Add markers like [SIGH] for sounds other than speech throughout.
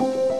you.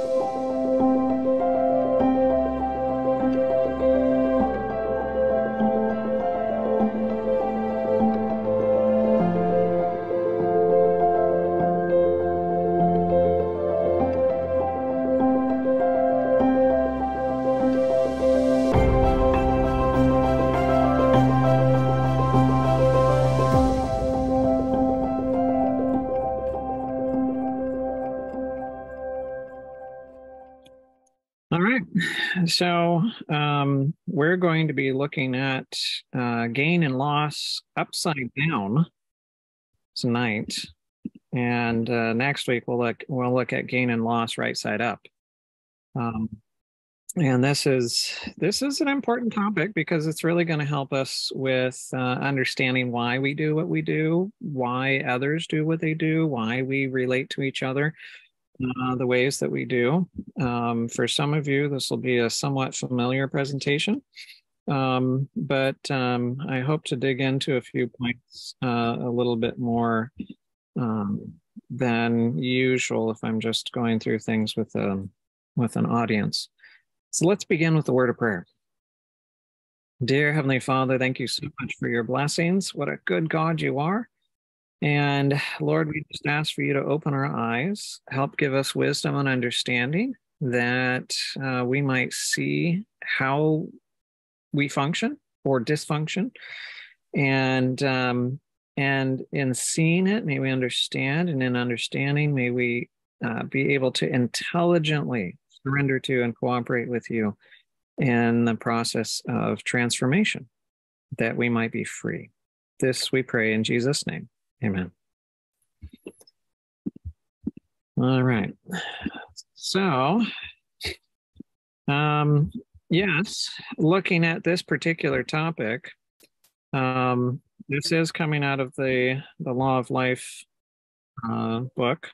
Um, we're going to be looking at uh, gain and loss upside down tonight, and uh, next week we'll look we'll look at gain and loss right side up. Um, and this is this is an important topic because it's really going to help us with uh, understanding why we do what we do, why others do what they do, why we relate to each other uh, the ways that we do. Um, for some of you, this will be a somewhat familiar presentation, um, but um, I hope to dig into a few points uh, a little bit more um, than usual if I'm just going through things with a um, with an audience. So let's begin with the word of prayer. Dear Heavenly Father, thank you so much for your blessings. What a good God you are. And Lord, we just ask for you to open our eyes, help give us wisdom and understanding that uh, we might see how we function or dysfunction. And um, and in seeing it, may we understand, and in understanding, may we uh, be able to intelligently surrender to and cooperate with you in the process of transformation, that we might be free. This we pray in Jesus' name. Amen. All right. So, um, yes, looking at this particular topic, um, this is coming out of the the Law of Life uh, book,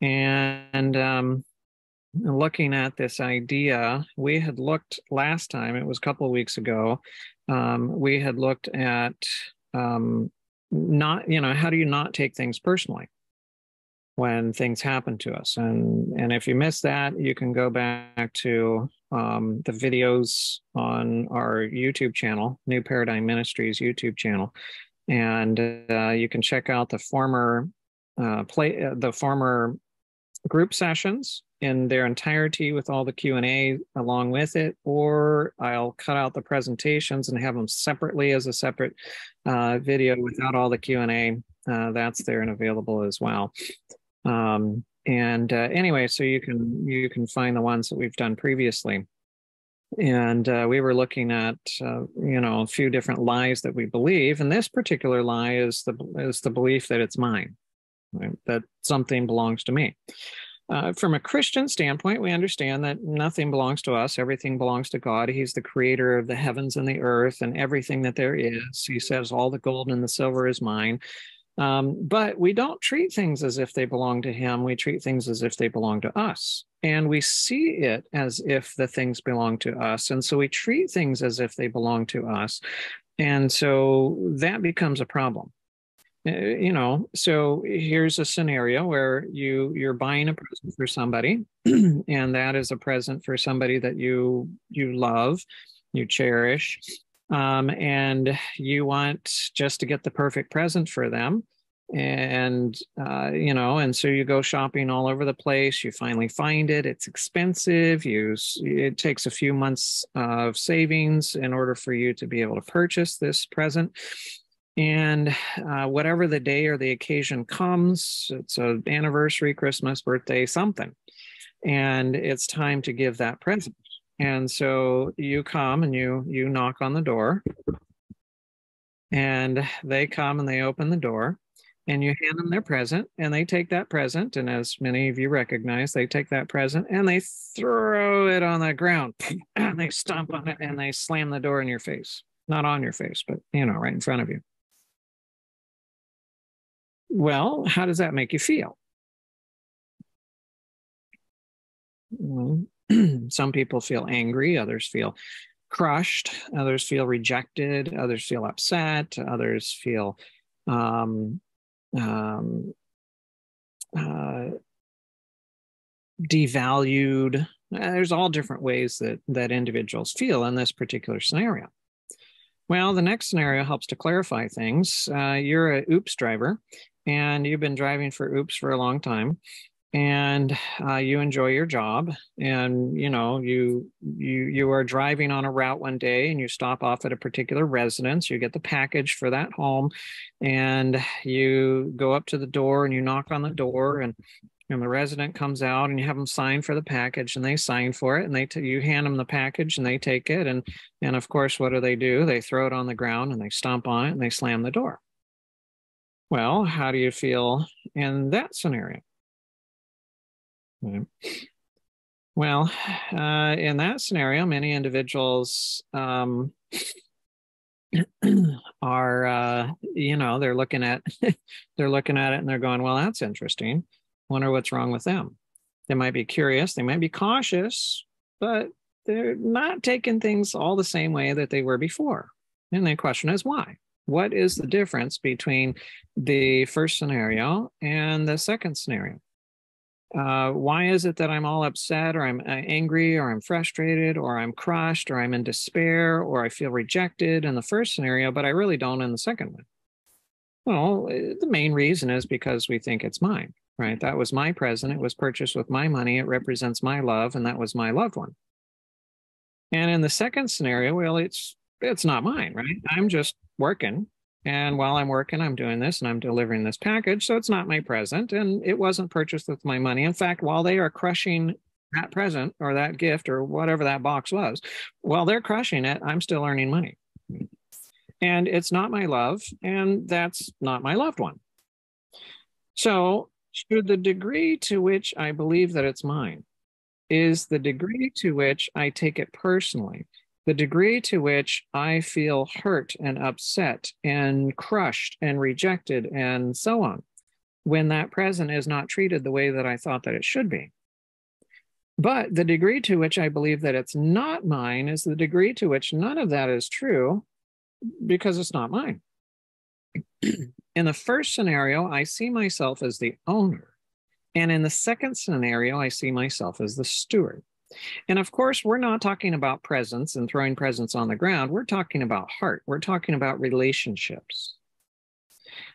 and um, looking at this idea, we had looked last time. It was a couple of weeks ago. Um, we had looked at um, not you know how do you not take things personally when things happen to us? And and if you miss that you can go back to um, the videos on our youtube channel new paradigm ministries youtube channel. And uh, you can check out the former uh, play uh, the former group sessions in their entirety with all the q&a along with it or i'll cut out the presentations and have them separately as a separate uh, video without all the q&a uh, that's there and available as well. Um, and uh, anyway so you can you can find the ones that we've done previously. And uh, we were looking at uh, you know a few different lies that we believe and this particular lie is the is the belief that it's mine right? that something belongs to me uh, from a Christian standpoint, we understand that nothing belongs to us. Everything belongs to God. He's the creator of the heavens and the earth and everything that there is. He says, All the gold and the silver is mine. Um, but we don't treat things as if they belong to Him. We treat things as if they belong to us. And we see it as if the things belong to us. And so we treat things as if they belong to us. And so that becomes a problem you know so here's a scenario where you you're buying a present for somebody [CLEARS THROAT] and that is a present for somebody that you you love you cherish um, and you want just to get the perfect present for them. And uh, you know and so you go shopping all over the place you finally find it it's expensive you it takes a few months of savings in order for you to be able to purchase this present and uh, whatever the day or the occasion comes, it's an anniversary, Christmas, birthday, something. And it's time to give that present. And so you come and you you knock on the door. And they come and they open the door and you hand them their present and they take that present and as many of you recognize they take that present and they throw it on the ground [CLEARS THROAT] and they stomp on it and they slam the door in your face not on your face but you know right in front of you well, how does that make you feel? Well, [CLEARS THROAT] some people feel angry, others feel crushed, others feel rejected, others feel upset, others feel um, um, uh, devalued. Uh, there's all different ways that that individuals feel in this particular scenario. Well, the next scenario helps to clarify things. Uh, you're a UPS driver, and you've been driving for UPS for a long time, and uh, you enjoy your job and you know you you you are driving on a route one day and you stop off at a particular residence you get the package for that home and you go up to the door and you knock on the door and and the resident comes out and you have them sign for the package and they sign for it and they t- you hand them the package and they take it and and of course what do they do? They throw it on the ground and they stomp on it and they slam the door well how do you feel in that scenario well, uh, in that scenario, many individuals um, [CLEARS THROAT] are, uh, you know, they're looking at [LAUGHS] they're looking at it and they're going, "Well, that's interesting. Wonder what's wrong with them." They might be curious, they might be cautious, but they're not taking things all the same way that they were before. And the question is why? What is the difference between the first scenario and the second scenario? uh, why is it that I'm all upset or I'm uh, angry or I'm frustrated or I'm crushed or I'm in despair or I feel rejected in the first scenario, but I really don't in the second one? Well, uh, the main reason is because we think it's mine, right? That was my present. It was purchased with my money. It represents my love, and that was my loved one. And in the second scenario, well, it's it's not mine, right? I'm just working and while I'm working, I'm doing this and I'm delivering this package. So it's not my present and it wasn't purchased with my money. In fact, while they are crushing that present or that gift or whatever that box was, while they're crushing it, I'm still earning money. And it's not my love, and that's not my loved one. So, to the degree to which I believe that it's mine, is the degree to which I take it personally the degree to which I feel hurt and upset and crushed and rejected and so on when that present is not treated the way that I thought that it should be. But the degree to which I believe that it's not mine is the degree to which none of that is true because it's not mine. [CLEARS THROAT] in the first scenario, I see myself as the owner. And in the second scenario, I see myself as the steward. And of course, we're not talking about presents and throwing presents on the ground. We're talking about heart. We're talking about relationships.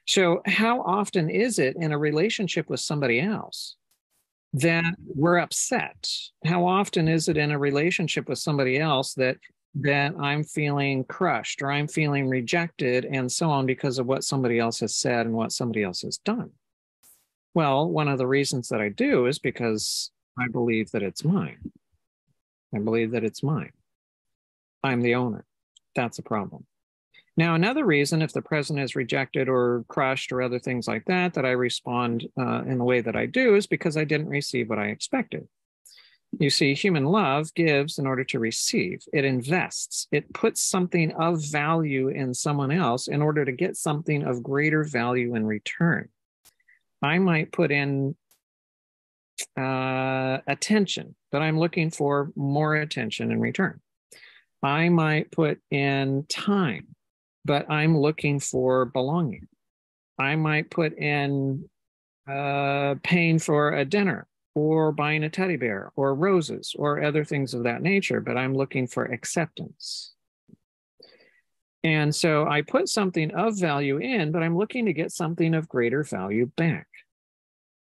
So, how often is it in a relationship with somebody else that we're upset? How often is it in a relationship with somebody else that that I'm feeling crushed or I'm feeling rejected and so on because of what somebody else has said and what somebody else has done? Well, one of the reasons that I do is because I believe that it's mine. I believe that it's mine. I'm the owner. That's a problem. Now, another reason, if the present is rejected or crushed or other things like that, that I respond uh, in the way that I do is because I didn't receive what I expected. You see, human love gives in order to receive, it invests, it puts something of value in someone else in order to get something of greater value in return. I might put in uh, attention, but I'm looking for more attention in return. I might put in time, but I'm looking for belonging. I might put in uh, paying for a dinner or buying a teddy bear or roses or other things of that nature, but I'm looking for acceptance. And so I put something of value in, but I'm looking to get something of greater value back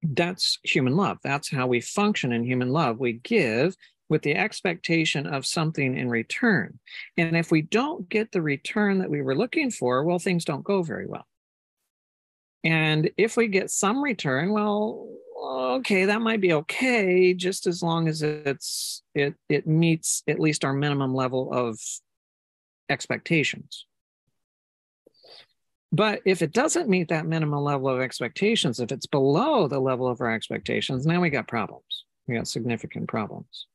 that's human love. That's how we function in human love. We give with the expectation of something in return. And if we don't get the return that we were looking for, well, things don't go very well. And if we get some return, well, okay, that might be okay, just as long as it's it it meets at least our minimum level of expectations. But if it doesn't meet that minimum level of expectations, if it's below the level of our expectations, now we got problems. We got significant problems.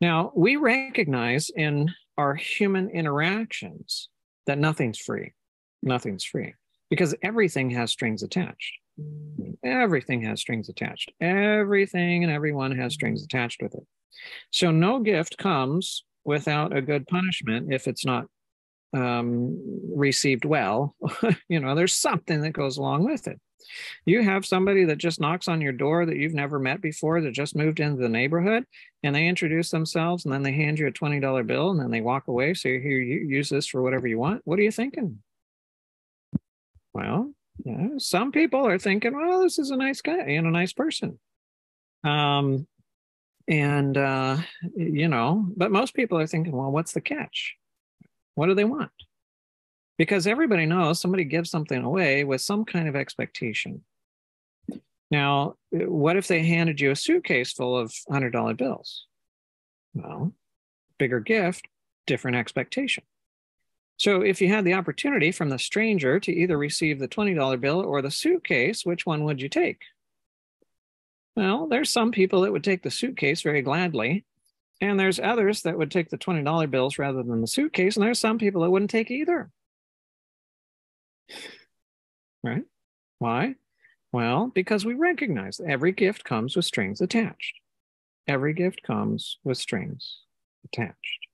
Now, we recognize in our human interactions that nothing's free. Nothing's free because everything has strings attached. Everything has strings attached. Everything and everyone has strings attached with it. So no gift comes without a good punishment if it's not um, received well. [LAUGHS] you know, there's something that goes along with it. You have somebody that just knocks on your door that you've never met before that just moved into the neighborhood and they introduce themselves and then they hand you a $20 bill and then they walk away. So here, you use this for whatever you want. What are you thinking? Well, some people are thinking, well, this is a nice guy and a nice person. Um, and, uh, you know, but most people are thinking, well, what's the catch? What do they want? because everybody knows somebody gives something away with some kind of expectation. Now, what if they handed you a suitcase full of $100 bills? Well, bigger gift, different expectation. So, if you had the opportunity from the stranger to either receive the $20 bill or the suitcase, which one would you take? Well, there's some people that would take the suitcase very gladly, and there's others that would take the $20 bills rather than the suitcase, and there's some people that wouldn't take either. Right? Why? Well, because we recognize every gift comes with strings attached. Every gift comes with strings attached.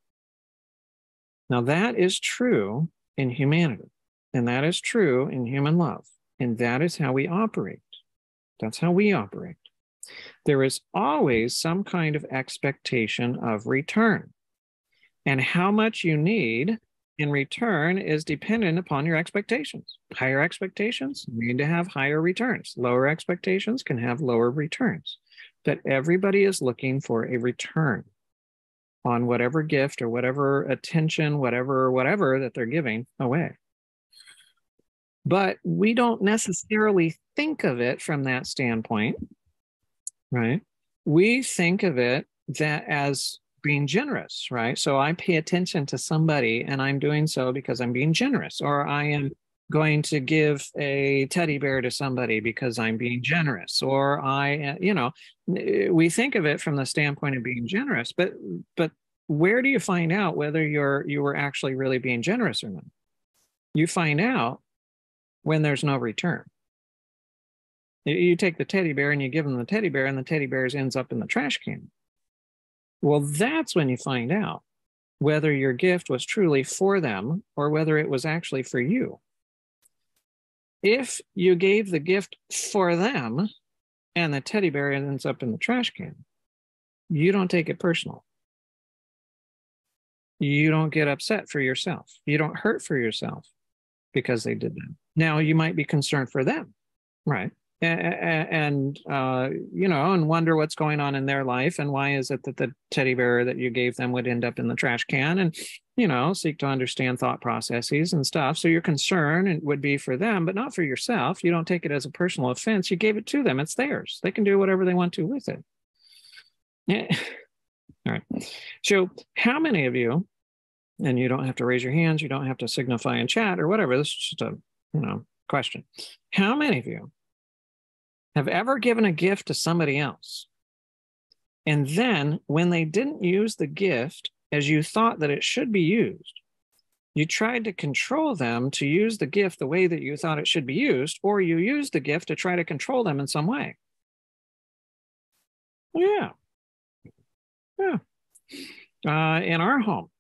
Now, that is true in humanity, and that is true in human love, and that is how we operate. That's how we operate. There is always some kind of expectation of return. And how much you need in return is dependent upon your expectations. Higher expectations need to have higher returns. Lower expectations can have lower returns. But everybody is looking for a return on whatever gift or whatever attention, whatever, whatever that they're giving away. But we don't necessarily think of it from that standpoint, right? We think of it that as being generous, right? So I pay attention to somebody and I'm doing so because I'm being generous, or I am going to give a teddy bear to somebody because I'm being generous, or I, uh, you know, we think of it from the standpoint of being generous, but, but where do you find out whether you're, you were actually really being generous or not? You find out when there's no return. You take the teddy bear and you give them the teddy bear, and the teddy bear ends up in the trash can well, that's when you find out whether your gift was truly for them or whether it was actually for you. If you gave the gift for them and the teddy bear ends up in the trash can, you don't take it personal. You don't get upset for yourself. You don't hurt for yourself because they did that. Now, you might be concerned for them, right? And, uh, you know, and wonder what's going on in their life and why is it that the teddy bear that you gave them would end up in the trash can, and you know, seek to understand thought processes and stuff. So your concern would be for them, but not for yourself. You don't take it as a personal offense. You gave it to them; it's theirs. They can do whatever they want to with it. [LAUGHS] All right. So, how many of you? And you don't have to raise your hands. You don't have to signify in chat or whatever. This is just a you know question. How many of you have ever given a gift to somebody else. And then when they didn't use the gift as you thought that it should be used, you tried to control them to use the gift the way that you thought it should be used, or you used the gift to try to control them in some way. Yeah. Yeah. Uh, in our home,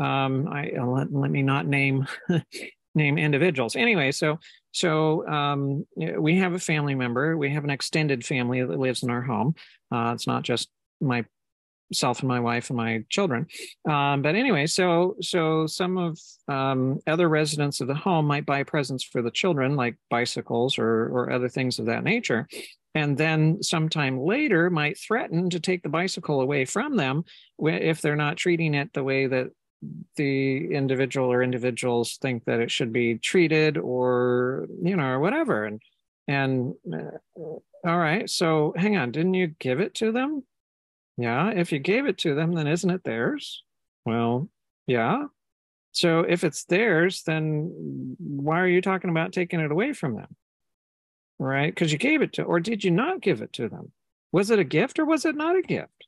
um, I let, let me not name [LAUGHS] name individuals. Anyway, so so um, we have a family member. We have an extended family that lives in our home. Uh, it's not just myself and my wife and my children. Um, but anyway, so so some of um, other residents of the home might buy presents for the children, like bicycles or or other things of that nature. And then sometime later might threaten to take the bicycle away from them if they're not treating it the way that the individual or individuals think that it should be treated or you know or whatever. And and uh, all right so hang on didn't you give it to them? Yeah if you gave it to them then isn't it theirs? Well yeah. So if it's theirs then why are you talking about taking it away from them? Right because you gave it to or did you not give it to them? Was it a gift or was it not a gift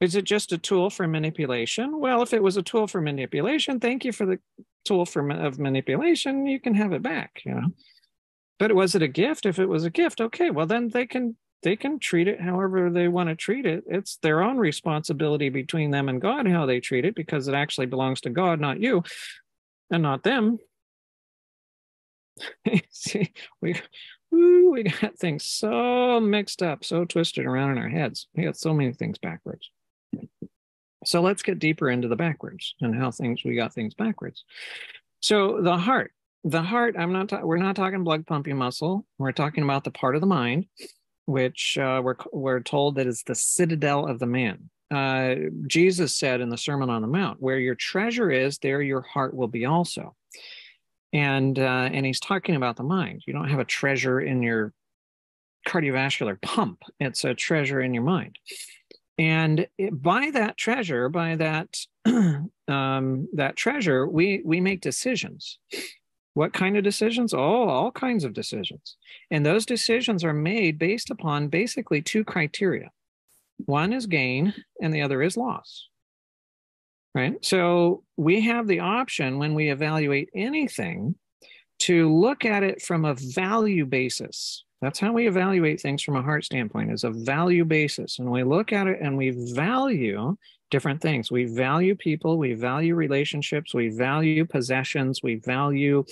is it just a tool for manipulation? Well, if it was a tool for manipulation, thank you for the tool for of manipulation. You can have it back, you know. But was it a gift? If it was a gift, okay, well then they can they can treat it however they want to treat it. It's their own responsibility between them and God how they treat it because it actually belongs to God, not you. and not them. [LAUGHS] See, we we got things so mixed up, so twisted around in our heads. We got so many things backwards. So let's get deeper into the backwards and how things we got things backwards. So the heart, the heart. I'm not. Ta- we're not talking blood pumping muscle. We're talking about the part of the mind, which uh, we're we're told that is the citadel of the man. Uh, Jesus said in the Sermon on the Mount, "Where your treasure is, there your heart will be also." and uh, and he's talking about the mind. You don't have a treasure in your cardiovascular pump; it's a treasure in your mind. And by that treasure, by that [CLEARS THROAT] um, that treasure, we we make decisions. What kind of decisions? Oh, all kinds of decisions. And those decisions are made based upon basically two criteria. One is gain, and the other is loss right? So we have the option when we evaluate anything to look at it from a value basis. That's how we evaluate things from a heart standpoint is a value basis. And we look at it and we value different things. We value people, we value relationships, we value possessions, we value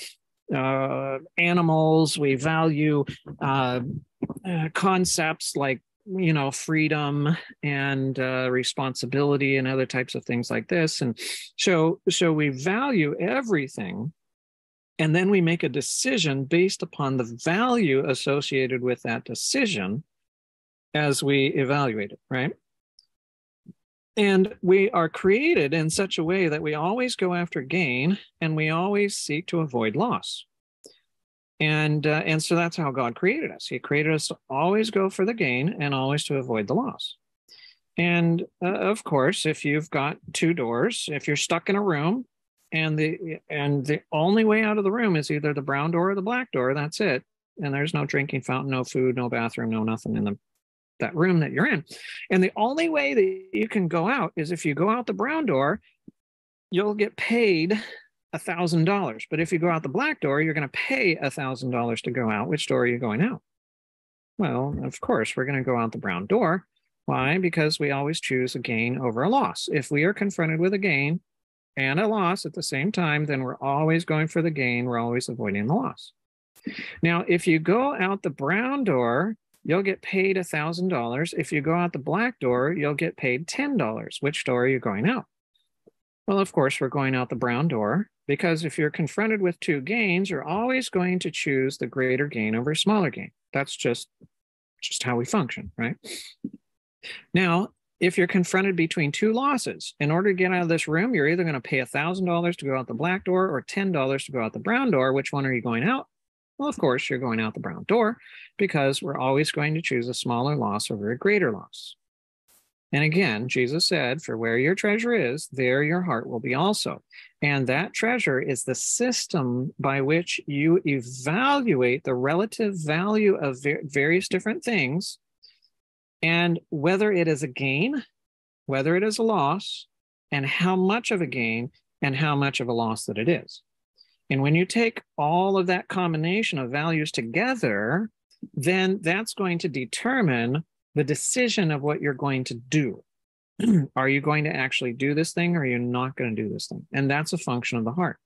uh, animals, we value uh, uh, concepts like you know freedom and uh, responsibility and other types of things like this and so so we value everything and then we make a decision based upon the value associated with that decision as we evaluate it right? And we are created in such a way that we always go after gain and we always seek to avoid loss. And uh, and so that's how god created us. He created us to always go for the gain and always to avoid the loss. And uh, of course if you've got two doors if you're stuck in a room and the and the only way out of the room is either the brown door or the black door that's it and there's no drinking fountain no food no bathroom no nothing in the that room that you're in and the only way that you can go out is if you go out the brown door you'll get paid a thousand dollars. But if you go out the black door, you're going to pay a thousand dollars to go out. Which door are you going out? Well, of course, we're going to go out the brown door. Why? Because we always choose a gain over a loss. If we are confronted with a gain and a loss at the same time, then we're always going for the gain. We're always avoiding the loss. Now, if you go out the brown door, you'll get paid a thousand dollars. If you go out the black door, you'll get paid ten dollars. Which door are you going out? Well, of course, we're going out the brown door because if you're confronted with two gains, you're always going to choose the greater gain over smaller gain. That's just just how we function, right? Now, if you're confronted between two losses, in order to get out of this room, you're either going to pay $1,000 to go out the black door or $10 to go out the brown door. Which one are you going out? Well, of course, you're going out the brown door because we're always going to choose a smaller loss over a greater loss. And again, Jesus said, For where your treasure is, there your heart will be also. And that treasure is the system by which you evaluate the relative value of various different things and whether it is a gain, whether it is a loss, and how much of a gain and how much of a loss that it is. And when you take all of that combination of values together, then that's going to determine the decision of what you're going to do. [CLEARS THROAT] are you going to actually do this thing or are you not going to do this thing? And that's a function of the heart.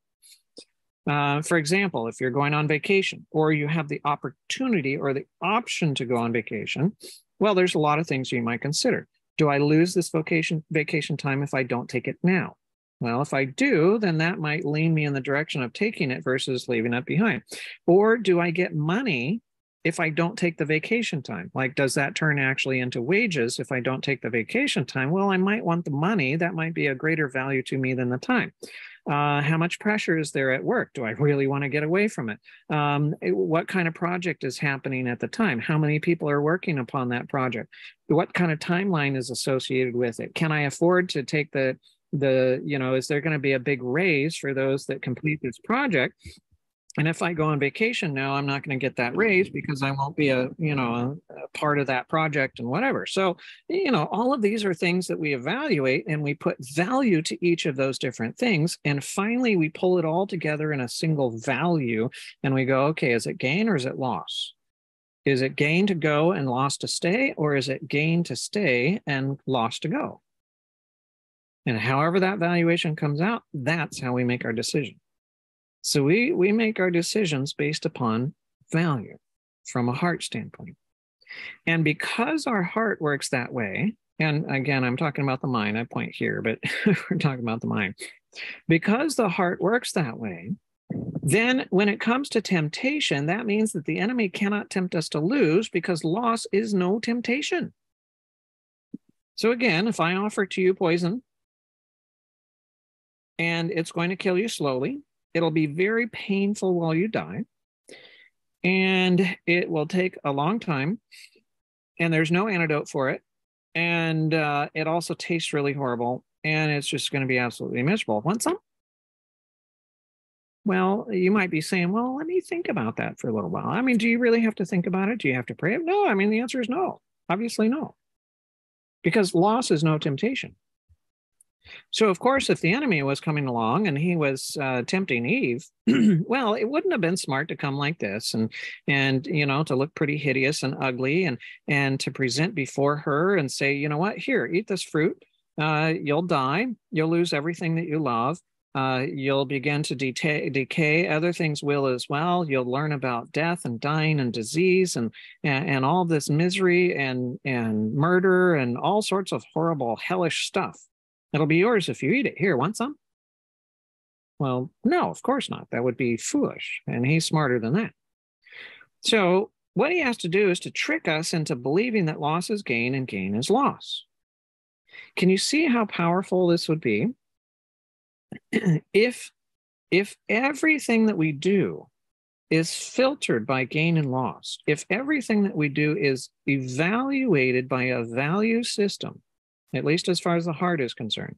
Uh, for example, if you're going on vacation or you have the opportunity or the option to go on vacation, well, there's a lot of things you might consider. Do I lose this vacation vacation time if I don't take it now? Well, if I do, then that might lean me in the direction of taking it versus leaving it behind. Or do I get money if I don't take the vacation time? Like, does that turn actually into wages if I don't take the vacation time? Well, I might want the money. That might be a greater value to me than the time. Uh, how much pressure is there at work? Do I really want to get away from it? Um, what kind of project is happening at the time? How many people are working upon that project? What kind of timeline is associated with it? Can I afford to take the the you know is there going to be a big raise for those that complete this project and if i go on vacation now i'm not going to get that raise mm-hmm. because i won't be a you know a, a, part of that project and whatever. So you know all of these are things that we evaluate and we put value to each of those different things. And finally we pull it all together in a single value and we go okay is it gain or is it loss? Is it gain to go and loss to stay or is it gain to stay and loss to go? And however that valuation comes out that's how we make our decision So we we make our decisions based upon value from a heart standpoint. And because our heart works that way, and again, I'm talking about the mind, I point here, but [LAUGHS] we're talking about the mind. Because the heart works that way, then when it comes to temptation, that means that the enemy cannot tempt us to lose because loss is no temptation. So again, if I offer to you poison and it's going to kill you slowly, it'll be very painful while you die. And it will take a long time, and there's no antidote for it. And uh, it also tastes really horrible, and it's just going to be absolutely miserable. Want some? Well, you might be saying, well, let me think about that for a little while. I mean, do you really have to think about it? Do you have to pray? No, I mean, the answer is no. Obviously, no because loss is no temptation. So, of course, if the enemy was coming along and he was uh, tempting Eve, [CLEARS THROAT] well, it wouldn't have been smart to come like this and and you know to look pretty hideous and ugly and and to present before her and say, you know what, here, eat this fruit. Uh, you'll die. You'll lose everything that you love uh, you'll begin to decay, decay. Other things will as well. You'll learn about death and dying and disease and, and, and all this misery and, and murder and all sorts of horrible, hellish stuff. It'll be yours if you eat it. Here, want some? Well, no, of course not. That would be foolish. And he's smarter than that. So, what he has to do is to trick us into believing that loss is gain and gain is loss. Can you see how powerful this would be? [CLEARS THROAT] if if everything that we do is filtered by gain and loss, if everything that we do is evaluated by a value system, at least as far as the heart is concerned,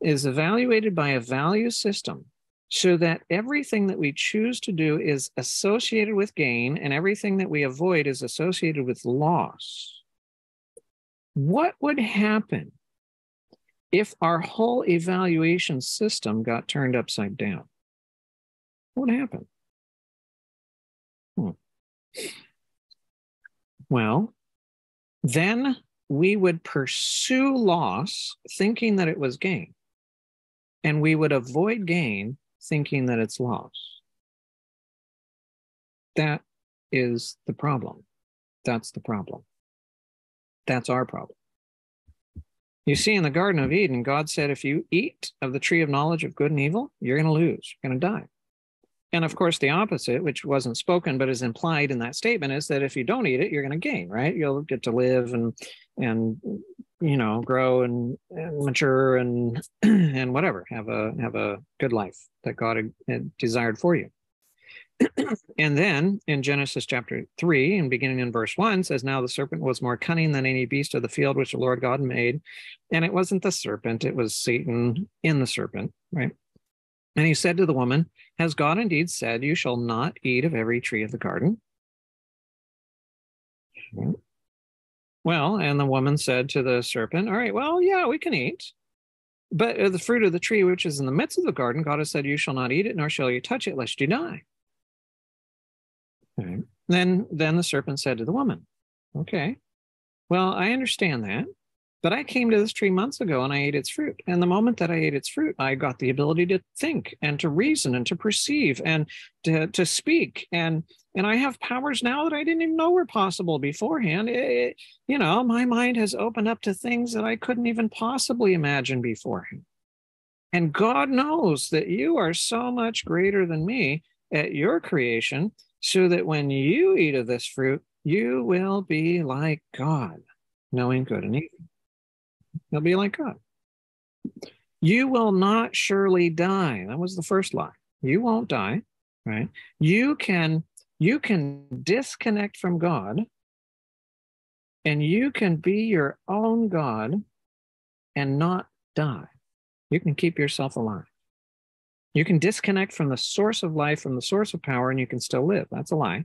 is evaluated by a value system so that everything that we choose to do is associated with gain and everything that we avoid is associated with loss. What would happen if our whole evaluation system got turned upside down, what would happen? Hmm. Well, then we would pursue loss thinking that it was gain, and we would avoid gain thinking that it's loss. That is the problem. That's the problem. That's our problem. You see, in the Garden of Eden, God said, if you eat of the tree of knowledge of good and evil, you're going to lose, you're going to die. And of course, the opposite, which wasn't spoken but is implied in that statement, is that if you don't eat it, you're going to gain, right? You'll get to live and and you know grow and, and mature and [CLEARS THROAT] and whatever, have a have a good life that God had, had desired for you. [CLEARS THROAT] and then in Genesis chapter 3, and beginning in verse 1, says, Now the serpent was more cunning than any beast of the field which the Lord God made. And it wasn't the serpent, it was Satan in the serpent, right? And he said to the woman, Has God indeed said, You shall not eat of every tree of the garden? Hmm. Well, and the woman said to the serpent, All right, well, yeah, we can eat. But uh, the fruit of the tree which is in the midst of the garden, God has said, You shall not eat it, nor shall you touch it, lest you die. Okay. Then, then the serpent said to the woman, Okay, well, I understand that, but I came to this tree months ago and I ate its fruit. And the moment that I ate its fruit, I got the ability to think and to reason and to perceive and to, to speak. And and I have powers now that I didn't even know were possible beforehand. It, you know, my mind has opened up to things that I couldn't even possibly imagine beforehand. And God knows that you are so much greater than me at your creation so that when you eat of this fruit, you will be like God, knowing good and evil. You'll be like God. You will not surely die. That was the first lie. You won't die, right? You can you can disconnect from God and you can be your own God and not die. You can keep yourself alive. You can disconnect from the source of life, from the source of power, and you can still live. That's a lie.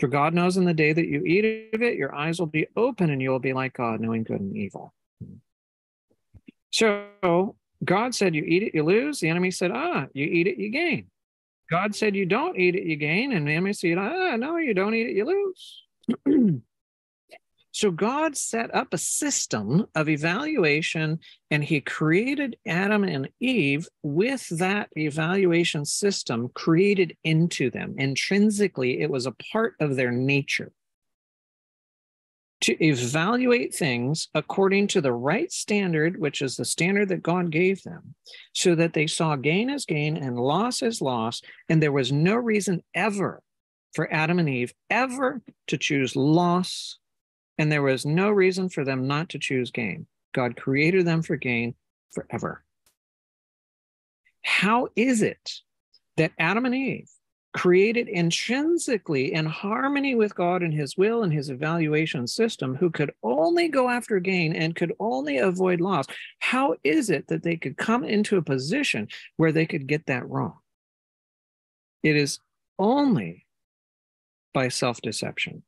For God knows in the day that you eat of it, your eyes will be open and you will be like God, knowing good and evil. So God said, You eat it, you lose. The enemy said, Ah, you eat it, you gain. God said, You don't eat it, you gain. And the enemy said, Ah, no, you don't eat it, you lose. [CLEARS THROAT] So God set up a system of evaluation and he created Adam and Eve with that evaluation system created into them. Intrinsically, it was a part of their nature to evaluate things according to the right standard, which is the standard that God gave them, so that they saw gain as gain and loss as loss. And there was no reason ever for Adam and Eve ever to choose loss and there was no reason for them not to choose gain. God created them for gain forever. How is it that Adam and Eve, created intrinsically in harmony with God and his will and his evaluation system, who could only go after gain and could only avoid loss, how is it that they could come into a position where they could get that wrong? It is only by self deception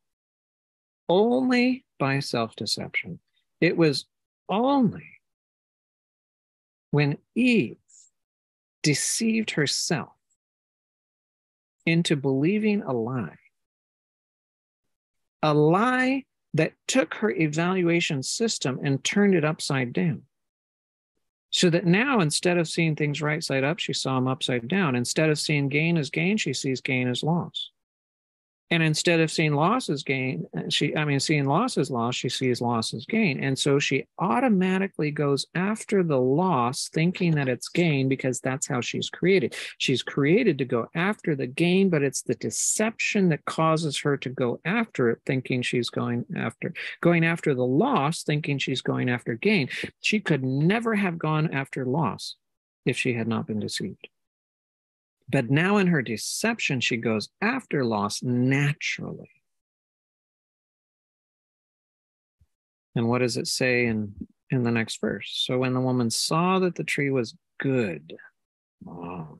only by self deception. It was only when Eve deceived herself into believing a lie, a lie that took her evaluation system and turned it upside down. So that now, instead of seeing things right side up, she saw them upside down. Instead of seeing gain as gain, she sees gain as loss. And instead of seeing losses gain, uh, she, I mean, seeing losses loss, she sees losses gain. And so she automatically goes after the loss, thinking that it's gain because that's how she's created. She's created to go after the gain, but it's the deception that causes her to go after it, thinking she's going after, going after the loss, thinking she's going after gain. She could never have gone after loss if she had not been deceived. But now in her deception, she goes after loss naturally. And what does it say in, in the next verse? So when the woman saw that the tree was good, oh,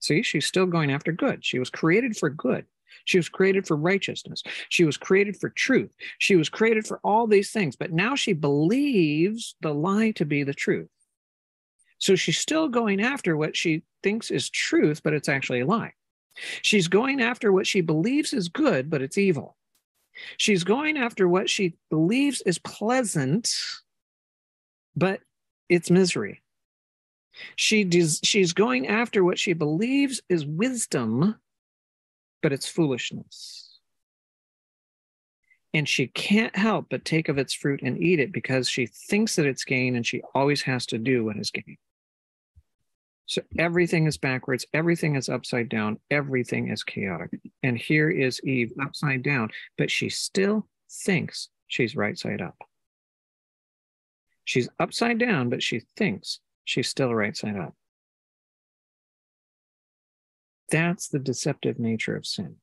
see, she's still going after good. She was created for good. She was created for righteousness. She was created for truth. She was created for all these things. But now she believes the lie to be the truth. So she's still going after what she thinks is truth, but it's actually a lie. She's going after what she believes is good, but it's evil. She's going after what she believes is pleasant, but it's misery. She des- she's going after what she believes is wisdom, but it's foolishness. And she can't help but take of its fruit and eat it because she thinks that it's gain and she always has to do what is gain. So everything is backwards, everything is upside down, everything is chaotic. And here is Eve upside down, but she still thinks she's right side up. She's upside down, but she thinks she's still right side up. That's the deceptive nature of sin.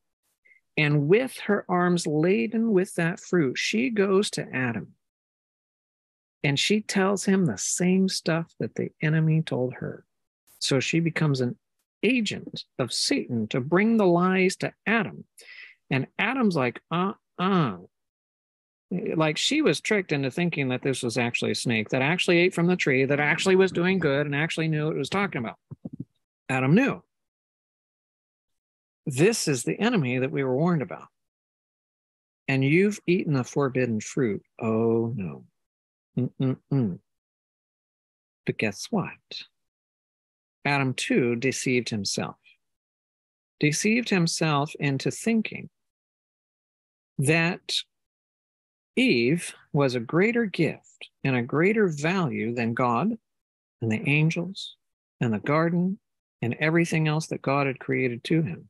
And with her arms laden with that fruit, she goes to Adam and she tells him the same stuff that the enemy told her. So she becomes an agent of Satan to bring the lies to Adam. And Adam's like, uh uh. Like she was tricked into thinking that this was actually a snake that actually ate from the tree, that actually was doing good and actually knew what it was talking about. Adam knew. This is the enemy that we were warned about. And you've eaten the forbidden fruit. Oh no. Mm-mm-mm. But guess what? Adam too deceived himself, deceived himself into thinking that Eve was a greater gift and a greater value than God and the angels and the garden and everything else that God had created to him.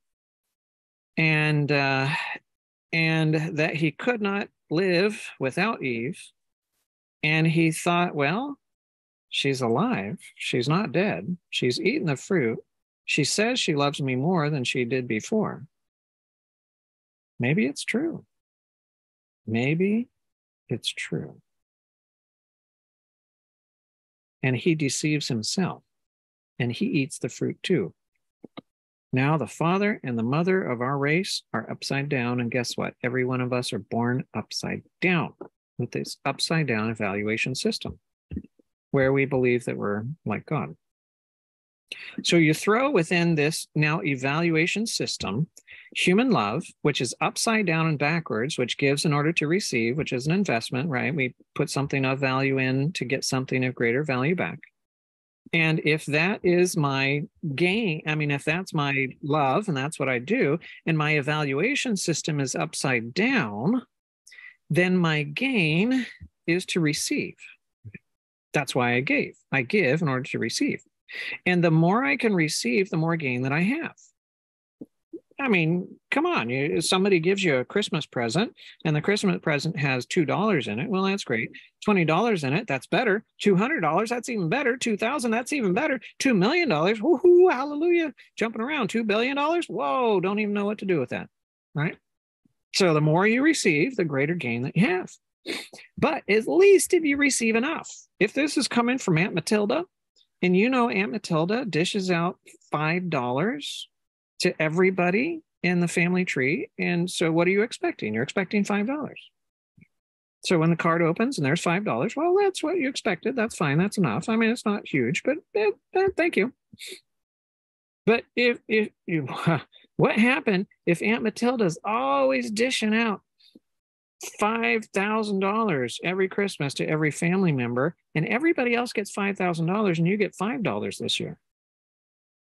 And uh, and that he could not live without Eve. And he thought, well, She's alive. She's not dead. She's eaten the fruit. She says she loves me more than she did before. Maybe it's true. Maybe it's true. And he deceives himself and he eats the fruit too. Now, the father and the mother of our race are upside down. And guess what? Every one of us are born upside down with this upside down evaluation system where we believe that we're like God. So you throw within this now evaluation system human love, which is upside down and backwards, which gives in order to receive, which is an investment, right? We put something of value in to get something of greater value back. And if that is my gain, I mean, if that's my love and that's what I do, and my evaluation system is upside down, then my gain is to receive. That's why I gave. I give in order to receive. And the more I can receive, the more gain that I have. I mean, come on. You, somebody gives you a Christmas present and the Christmas present has $2 in it. Well, that's great. $20 in it, that's better. $200, that's even better. 2000 that's even better. $2 million, woohoo, hallelujah. Jumping around, $2 billion. Whoa, don't even know what to do with that. Right. So the more you receive, the greater gain that you have. But at least if you receive enough, if this is coming from Aunt Matilda, and you know Aunt Matilda dishes out $5 to everybody in the family tree. And so what are you expecting? You're expecting $5. So when the card opens and there's $5, well, that's what you expected. That's fine. That's enough. I mean, it's not huge, but eh, eh, thank you. But if, if you, [LAUGHS] what happened if Aunt Matilda's always dishing out $5,000 every Christmas to every family member and everybody else gets $5,000 and you get $5 this year?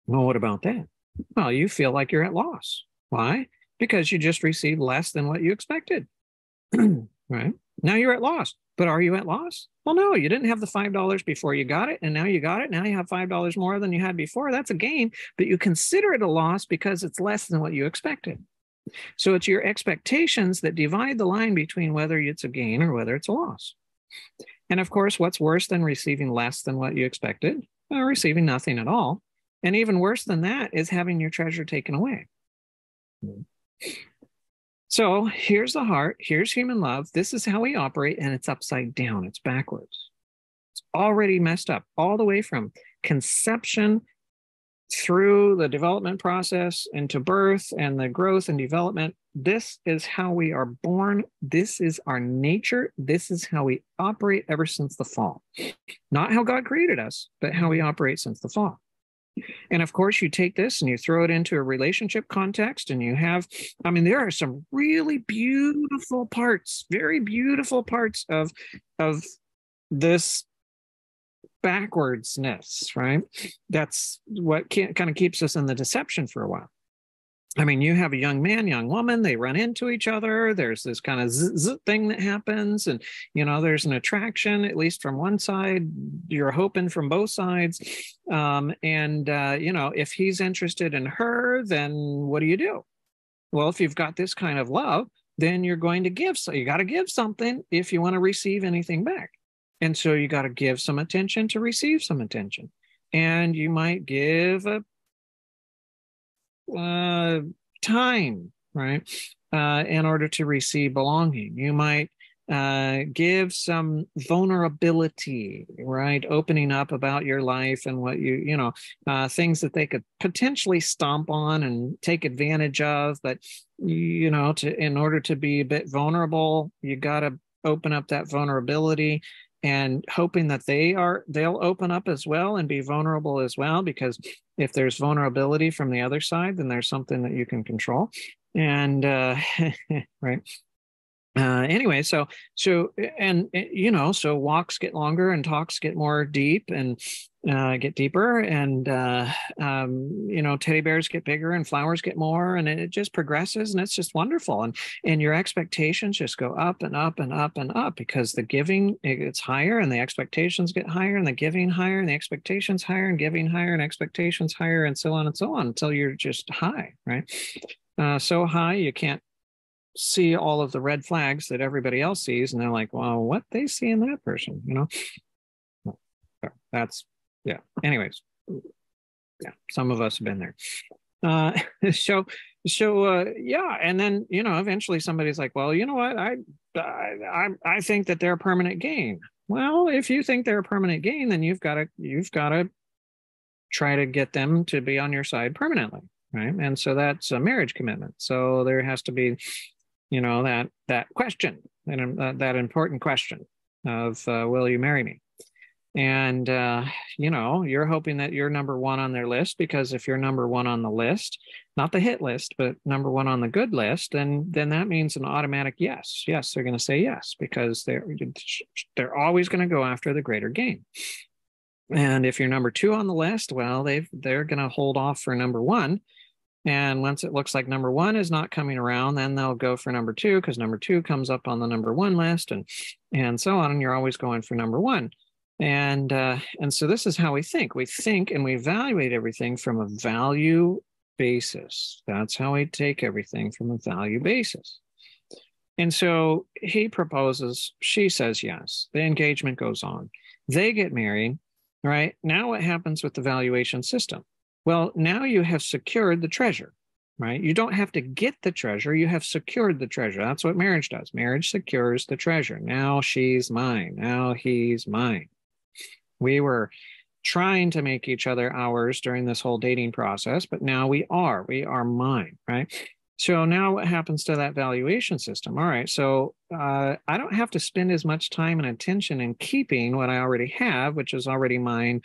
Well, what about that? Well, you feel like you're at loss. Why? Because you just received less than what you expected. [CLEARS THROAT] right? Now you're at loss. But are you at loss? Well, no, you didn't have the $5 before you got it. And now you got it. Now you have $5 more than you had before. That's a gain, but you consider it a loss because it's less than what you expected. So it's your expectations that divide the line between whether it's a gain or whether it's a loss. And of course, what's worse than receiving less than what you expected? Well, receiving nothing at all. And even worse than that is having your treasure taken away. So here's the heart, here's human love. This is how we operate, and it's upside down, it's backwards. It's already messed up all the way from conception through the development process into birth and the growth and development. This is how we are born. This is our nature. This is how we operate ever since the fall. Not how God created us, but how we operate since the fall. And of course, you take this and you throw it into a relationship context, and you have, I mean, there are some really beautiful parts, very beautiful parts of of this backwardsness, right? That's what kind of keeps us in the deception for a while. I mean, you have a young man, young woman, they run into each other. There's this kind of thing that happens, and you know, there's an attraction, at least from one side. You're hoping from both sides. Um, and uh, you know, if he's interested in her, then what do you do? Well, if you've got this kind of love, then you're going to give. So you got to give something if you want to receive anything back. And so you got to give some attention to receive some attention. And you might give a uh, time, right? Uh, in order to receive belonging. You might uh, give some vulnerability, right? Opening up about your life and what you, you know, uh, things that they could potentially stomp on and take advantage of. But, you know, to in order to be a bit vulnerable, you got to open up that vulnerability and hoping that they are they'll open up as well and be vulnerable as well because if there's vulnerability from the other side then there's something that you can control. And uh [LAUGHS] right. Uh anyway so so and you know so walks get longer and talks get more deep and uh, get deeper and uh, um, you know teddy bears get bigger and flowers get more and it just progresses and it's just wonderful. And and your expectations just go up and up and up and up because the giving it gets higher and the expectations get higher and the giving higher and the expectations higher and giving higher and expectations higher and so on and so on until you're just high right? Uh, so high you can't see all of the red flags that everybody else sees and they're like well what they see in that person you know? That's yeah. Anyways, yeah, some of us have been there. Uh, [LAUGHS] so, so uh, yeah, and then you know, eventually somebody's like, well, you know what, I, I, I think that they're a permanent gain. Well, if you think they're a permanent gain, then you've got to, you've got to try to get them to be on your side permanently, right? And so that's a marriage commitment. So there has to be, you know, that that question, and uh, that important question of, uh, will you marry me? And uh, you know you're hoping that you're number one on their list because if you're number one on the list not the hit list but number one on the good list then then that means an automatic yes yes they're going to say yes because they're they're always going to go after the greater gain and if you're number two on the list well they they're going to hold off for number one and once it looks like number one is not coming around, then they'll go for number two because number two comes up on the number one list and and so on. And you're always going for number one. And uh, and so this is how we think. We think and we evaluate everything from a value basis. That's how we take everything from a value basis. And so he proposes, she says yes. The engagement goes on. They get married, right? Now what happens with the valuation system? Well, now you have secured the treasure, right? You don't have to get the treasure, you have secured the treasure. That's what marriage does. Marriage secures the treasure. Now she's mine. Now he's mine. We were trying to make each other ours during this whole dating process, but now we are. We are mine, right? So now what happens to that valuation system? All right, so uh, I don't have to spend as much time and attention in keeping what I already have, which is already mine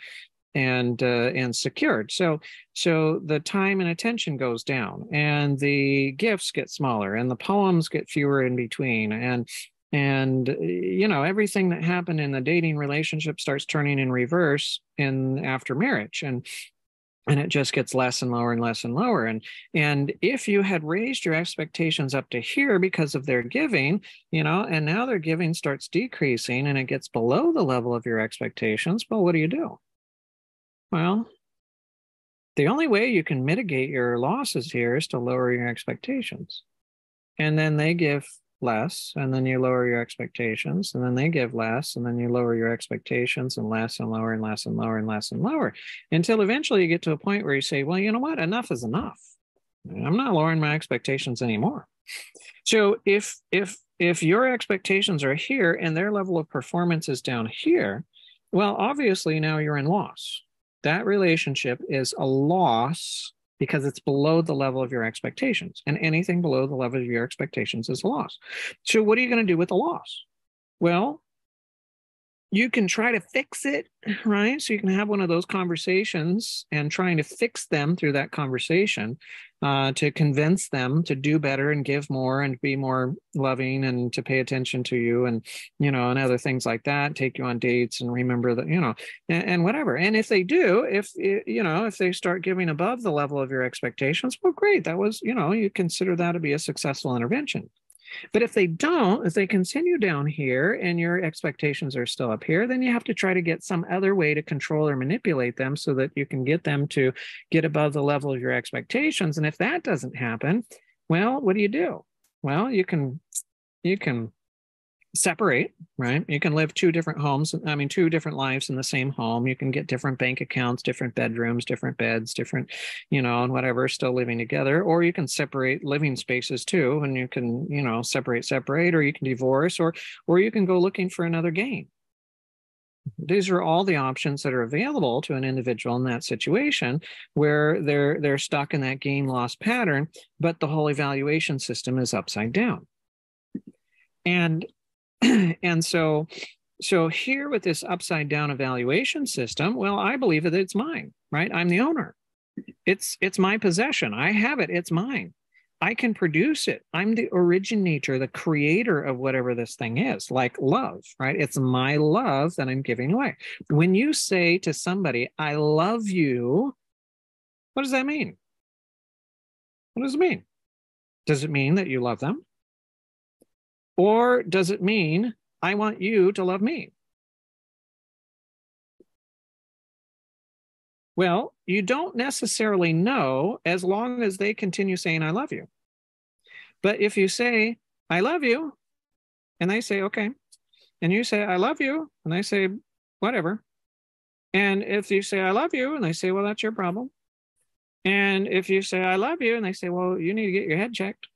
and uh, and secured. So so the time and attention goes down, and the gifts get smaller, and the poems get fewer in between, and and eh, you know everything that happened in the dating relationship starts turning in reverse in after marriage, and and it just gets less and lower and less and lower and and if you had raised your expectations up to here because of their giving you know and now their giving starts decreasing and it gets below the level of your expectations well what do you do well, the only way you can mitigate your losses here is to lower your expectations. And then they give less, and then you lower your expectations, and then they give less, and then you lower your expectations and less and lower and less and lower and less and lower until eventually you get to a point where you say, well, you know what? Enough is enough. I'm not lowering my expectations anymore. So if if if your expectations are here and their level of performance is down here, well, obviously now you're in loss that relationship is a loss because it's below the level of your expectations. And anything below the level of your expectations is a loss. So, what are you going to do with the loss? Well, you can try to fix it, right? So you can have one of those conversations and trying to fix them through that conversation uh, to convince them to do better and give more and be more loving and to pay attention to you and, you know, and other things like that, take you on dates and remember that, you know, and, and whatever. And if they do, if, you know, if they start giving above the level of your expectations, well, great. That was, you know, you consider that to be a successful intervention. But if they don't, if they continue down here and your expectations are still up here, then you have to try to get some other way to control or manipulate them so that you can get them to get above the level of your expectations. And if that doesn't happen, well, what do you do? Well, you can you can separate, right? You can live two different homes, I mean, two different lives in the same home. You can get different bank accounts, different bedrooms, different beds, different, you know, and whatever, still living together. Or you can separate living spaces too, and you can, you know, separate, separate, or you can divorce, or or you can go looking for another gain. These are all the options that are available to an individual in that situation where they're they're stuck in that gain loss pattern, but the whole evaluation system is upside down. And [CLEARS THROAT] and so so here with this upside down evaluation system well i believe that it's mine right? I'm the owner. It's it's my possession. I have it. It's mine. I can produce it. I'm the originator the creator of whatever this thing is like love right? It's my love that i'm giving away. When you say to somebody i love you what does that mean? What does it mean? Does it mean that you love them or does it mean I want you to love me? Well, you don't necessarily know as long as they continue saying, I love you. But if you say, I love you, and they say, okay, and you say, I love you, and they say, whatever. And if you say, I love you, and they say, well, that's your problem. And if you say, I love you, and they say, well, you need to get your head checked.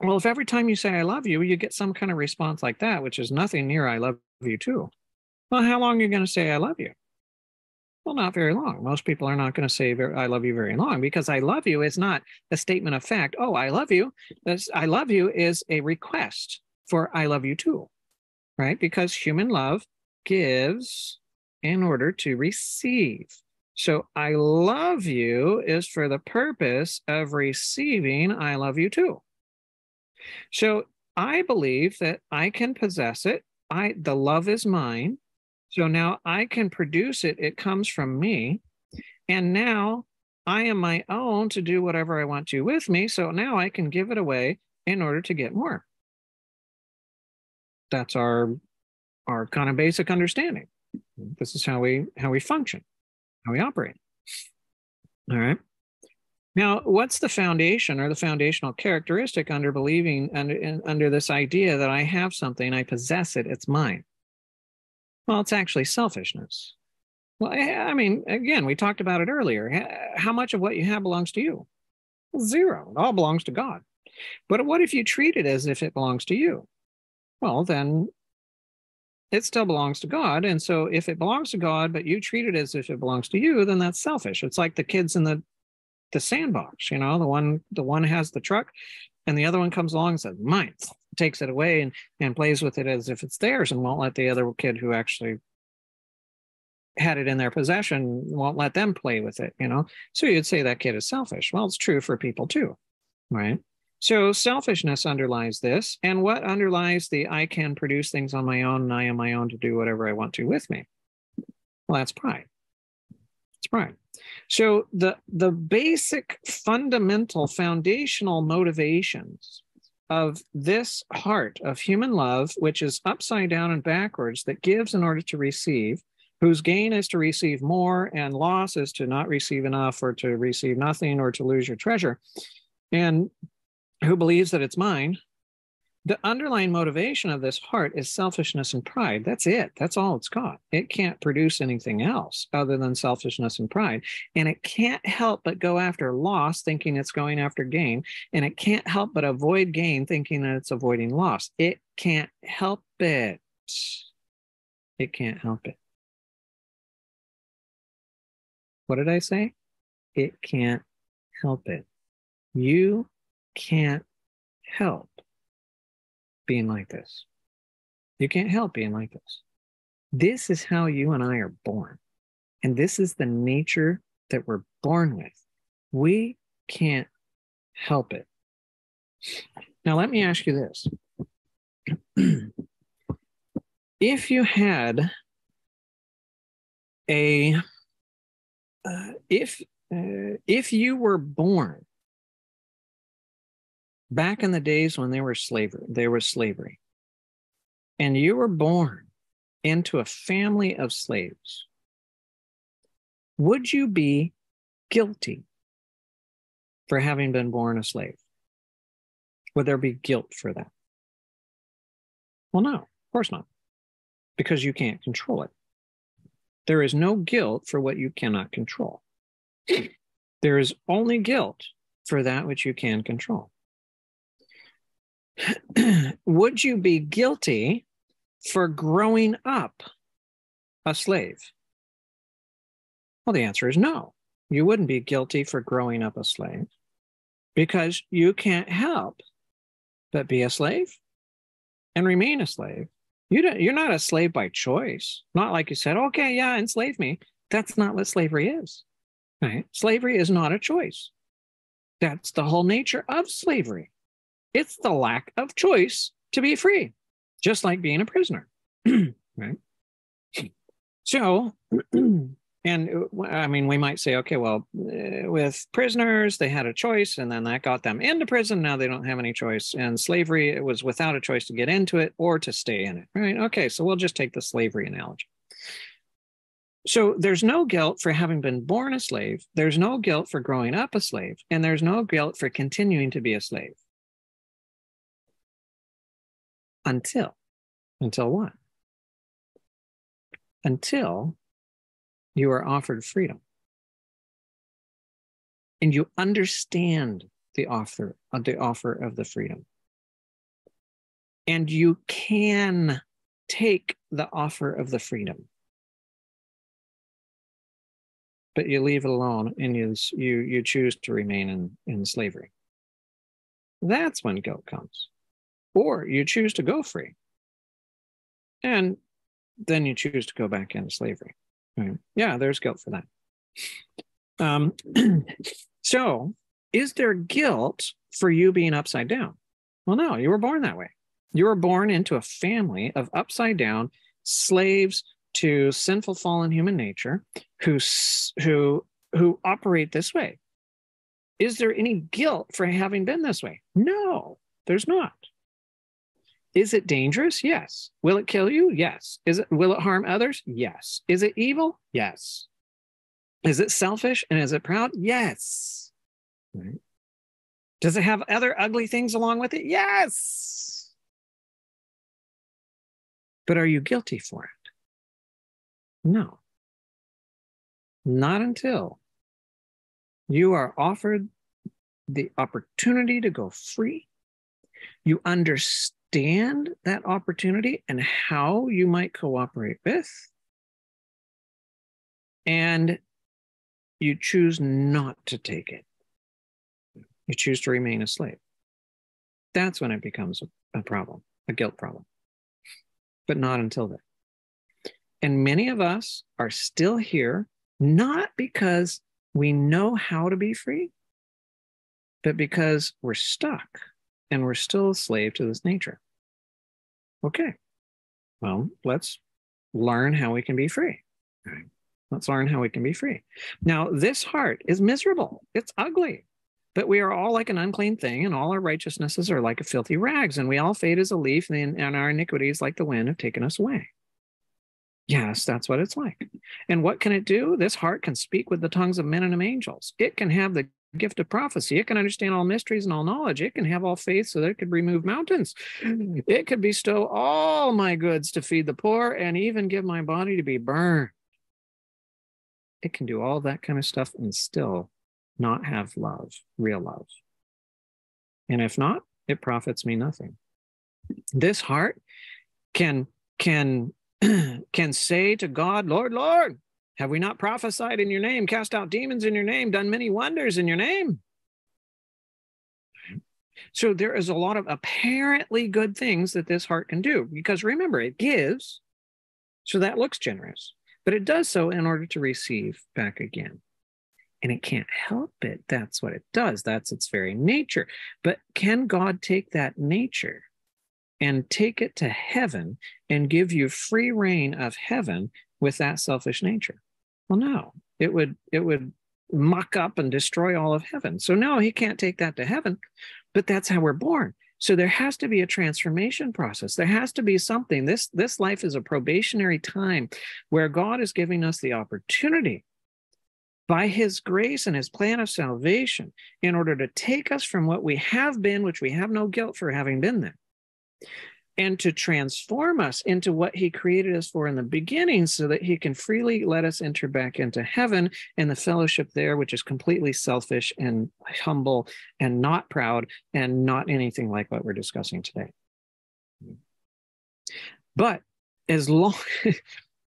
Well, if every time you say I love you, you get some kind of response like that, which is nothing near I love you too. Well, how long are you going to say I love you? Well, not very long. Most people are not going to say I love you very long because I love you is not a statement of fact. Oh, I love you. This I love you is a request for I love you too, right? Because human love gives in order to receive. So I love you is for the purpose of receiving I love you too. So I believe that I can possess it. I the love is mine. So now I can produce it. It comes from me. And now I am my own to do whatever I want to with me. So now I can give it away in order to get more. That's our our kind of basic understanding. This is how we how we function, how we operate. All right. Now, what's the foundation or the foundational characteristic under believing under under this idea that I have something, I possess it, it's mine? Well, it's actually selfishness. Well, I mean, again, we talked about it earlier. How much of what you have belongs to you? Zero. It all belongs to God. But what if you treat it as if it belongs to you? Well, then it still belongs to God. And so if it belongs to God, but you treat it as if it belongs to you, then that's selfish. It's like the kids in the the sandbox, you know, the one the one has the truck and the other one comes along and says, mine, takes it away and, and plays with it as if it's theirs and won't let the other kid who actually had it in their possession won't let them play with it, you know. So you'd say that kid is selfish. Well, it's true for people too, right? So selfishness underlies this. And what underlies the I can produce things on my own and I am my own to do whatever I want to with me? Well, that's pride. Pride. So the the basic fundamental foundational motivations of this heart of human love, which is upside down and backwards, that gives in order to receive, whose gain is to receive more and loss is to not receive enough or to receive nothing or to lose your treasure. And who believes that it's mine, the underlying motivation of this heart is selfishness and pride. That's it. That's all it's got. It can't produce anything else other than selfishness and pride. And it can't help but go after loss, thinking it's going after gain. And it can't help but avoid gain, thinking that it's avoiding loss. It can't help it. It can't help it. What did I say? It can't help it. You can't help being like this. You can't help being like this. This is how you and I are born. And this is the nature that we're born with. We can't help it. Now, let me ask you this. [CLEARS THROAT] if you had a, uh, if, uh, if you were born back in the days when there were slavery, there was slavery, and you were born into a family of slaves, would you be guilty for having been born a slave? Would there be guilt for that? Well, no, of course not, because you can't control it. There is no guilt for what you cannot control. There is only guilt for that which you can control. [CLEARS THROAT] would you be guilty for growing up a slave? Well, the answer is no. You wouldn't be guilty for growing up a slave because you can't help but be a slave and remain a slave. You don't, you're not a slave by choice. Not like you said, okay, yeah, enslave me. That's not what slavery is. Right? Slavery is not a choice. That's the whole nature of slavery. It's the lack of choice to be free, just like being a prisoner. [CLEARS THROAT] right? So, [CLEARS THROAT] and I mean, we might say, okay, well, uh, with prisoners, they had a choice, and then that got them into prison. Now they don't have any choice. And slavery, it was without a choice to get into it or to stay in it. Right? Okay, so we'll just take the slavery analogy. So there's no guilt for having been born a slave. There's no guilt for growing up a slave, and there's no guilt for continuing to be a slave. Until, until what? Until you are offered freedom. And you understand the offer of uh, the offer of the freedom. And you can take the offer of the freedom. But you leave it alone and you, you, you choose to remain in, in slavery. That's when guilt comes or you choose to go free. And then you choose to go back into slavery. Right? Yeah, there's guilt for that. Um, [CLEARS THROAT] so, is there guilt for you being upside down? Well, no, you were born that way. You were born into a family of upside down slaves to sinful fallen human nature who who who operate this way. Is there any guilt for having been this way? No, there's not. Is it dangerous? Yes. Will it kill you? Yes. Is it will it harm others? Yes. Is it evil? Yes. Is it selfish and is it proud? Yes. Right. Does it have other ugly things along with it? Yes. But are you guilty for it? No. Not until you are offered the opportunity to go free. You understand that opportunity and how you might cooperate with. And you choose not to take it. You choose to remain a slave. That's when it becomes a problem, a guilt problem. But not until then. And many of us are still here, not because we know how to be free, but because we're stuck and we're still a slave to this nature. Okay, well, let's learn how we can be free. Let's learn how we can be free. Now, this heart is miserable, it's ugly, but we are all like an unclean thing, and all our righteousnesses are like a filthy rags, and we all fade as a leaf, and our iniquities, like the wind, have taken us away. Yes, that's what it's like. And what can it do? This heart can speak with the tongues of men and of angels. It can have the gift of prophecy. It can understand all mysteries and all knowledge. It can have all faith so that it could remove mountains. Mm. It could bestow all my goods to feed the poor and even give my body to be burned. It can do all that kind of stuff and still not have love, real love. And if not, it profits me nothing. This heart can can [CLEARS THROAT] can say to God, Lord, Lord, have we not prophesied in your name, cast out demons in your name, done many wonders in your name? So there is a lot of apparently good things that this heart can do because remember, it gives. So that looks generous, but it does so in order to receive back again. And it can't help it. That's what it does. That's its very nature. But can God take that nature and take it to heaven and give you free reign of heaven with that selfish nature? Well, no, it would it would muck up and destroy all of heaven. So no, he can't take that to heaven, but that's how we're born. So there has to be a transformation process. There has to be something. This this life is a probationary time where God is giving us the opportunity by his grace and his plan of salvation in order to take us from what we have been, which we have no guilt for having been there, and to transform us into what he created us for in the beginning so that he can freely let us enter back into heaven and the fellowship there which is completely selfish and humble and not proud and not anything like what we're discussing today. But as long [LAUGHS]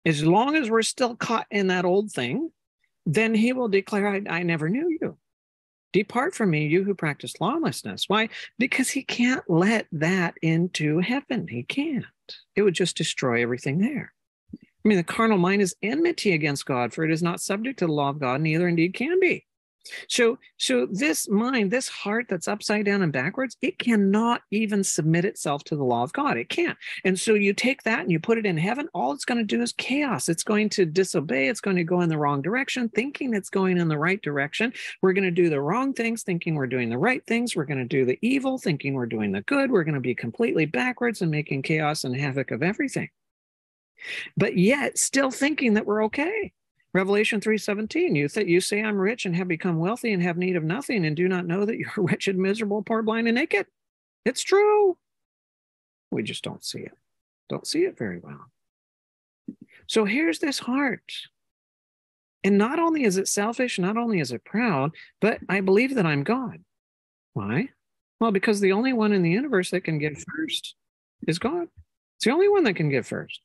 as long as we're still caught in that old thing then he will declare I, I never knew you Depart from me, you who practice lawlessness. Why? Because he can't let that into heaven. He can't. It would just destroy everything there. I mean, the carnal mind is enmity against God, for it is not subject to the law of God, neither indeed can be. So, so this mind, this heart that's upside down and backwards, it cannot even submit itself to the law of God. It can't. And so you take that and you put it in heaven, all it's going to do is chaos. It's going to disobey. It's going to go in the wrong direction, thinking it's going in the right direction. We're going to do the wrong things, thinking we're doing the right things. We're going to do the evil, thinking we're doing the good. We're going to be completely backwards and making chaos and havoc of everything. But yet, still thinking that we're okay. Revelation 3:17, you that you say I'm rich and have become wealthy and have need of nothing and do not know that you're [LAUGHS] wretched, miserable, poor, blind, and naked. It's true. We just don't see it. Don't see it very well. So here's this heart. And not only is it selfish, not only is it proud, but I believe that I'm God. Why? Well, because the only one in the universe that can give first is God. It's the only one that can give first.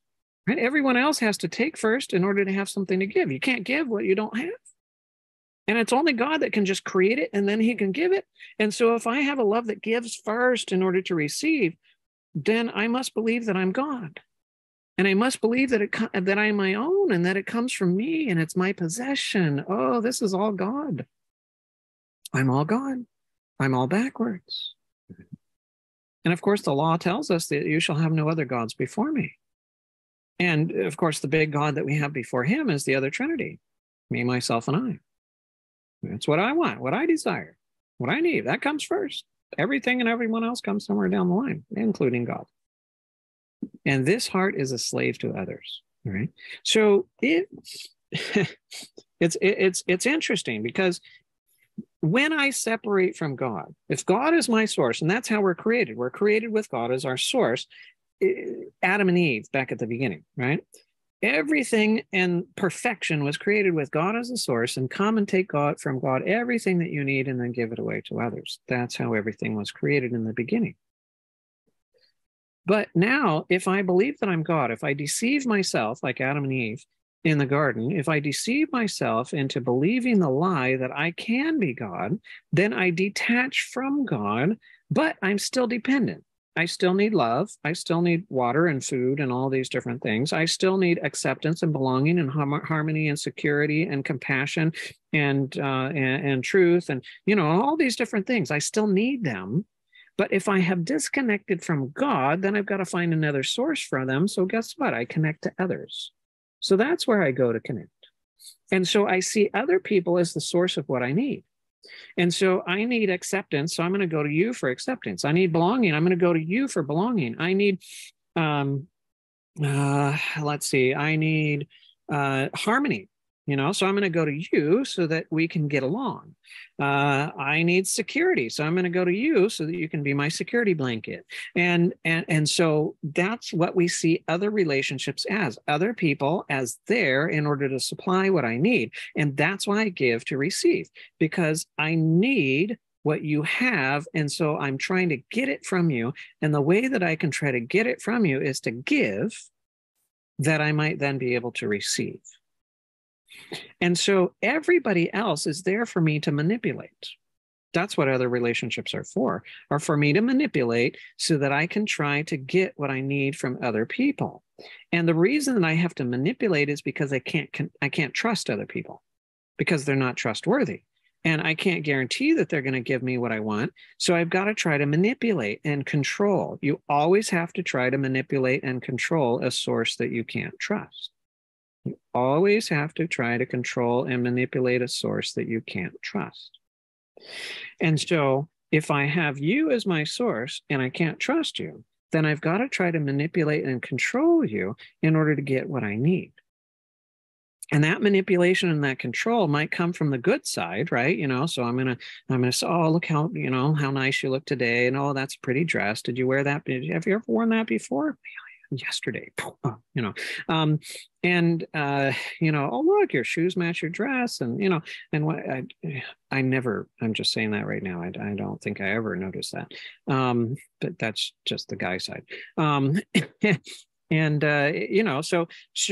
Right? Everyone else has to take first in order to have something to give. You can't give what you don't have. And it's only God that can just create it and then he can give it. And so if I have a love that gives first in order to receive, then I must believe that I'm God. and I must believe that it that I'm my own and that it comes from me and it's my possession. Oh, this is all God. I'm all God. I'm all backwards. And of course, the law tells us that you shall have no other gods before me. And uh, of course, the big God that we have before him is the other Trinity me, myself, and I. That's what I want, what I desire, what I need. That comes first. Everything and everyone else comes somewhere down the line, including God. And this heart is a slave to others. Right. So it [LAUGHS] it's it's it's interesting because when I separate from God, if God is my source, and that's how we're created, we're created with God as our source, Uh, Adam and Eve back at the beginning, right? Everything in perfection was created with God as a source, and come and take God from God everything that you need and then give it away to others. That's how everything was created in the beginning. But now, if I believe that I'm God, if I deceive myself like Adam and Eve, in the garden, if I deceive myself into believing the lie that I can be God, then I detach from God, but I'm still dependent. I still need love. I still need water and food and all these different things. I still need acceptance and belonging and harmony and security and compassion and, uh, and and truth and you know all these different things. I still need them. But if I have disconnected from God, then I've got to find another source for them. So guess what? I connect to others. So that's where I go to connect. And so I see other people as the source of what I need. And so I need acceptance. So I'm going to go to you for acceptance. I need belonging. I'm going to go to you for belonging. I need, um, uh, let's see, I need uh, harmony you know so i'm going to go to you so that we can get along uh, i need security so i'm going to go to you so that you can be my security blanket and and and so that's what we see other relationships as other people as there in order to supply what i need and that's why i give to receive because i need what you have. And so I'm trying to get it from you. And the way that I can try to get it from you is to give that I might then be able to receive. And so everybody else is there for me to manipulate. That's what other relationships are for, are for me to manipulate so that I can try to get what I need from other people. And the reason that I have to manipulate is because I can't I can't trust other people because they're not trustworthy. And I can't guarantee that they're going to give me what I want. So I've got to try to manipulate and control. You always have to try to manipulate and control a source that you can't trust. You always have to try to control and manipulate a source that you can't trust. And so, if I have you as my source and I can't trust you, then I've got to try to manipulate and control you in order to get what I need. And that manipulation and that control might come from the good side, right? You know, so I'm gonna, I'm gonna say, oh, look how, you know, how nice you look today, and oh, that's pretty dress. Did you wear that? Have you ever worn that before? Yesterday. [LAUGHS] You know. Um and uh you know oh look your shoes match your dress and you know and what i i never i'm just saying that right now. I, I don't think i ever noticed that. Um but that's just the guy side. Um [LAUGHS] and uh, you know so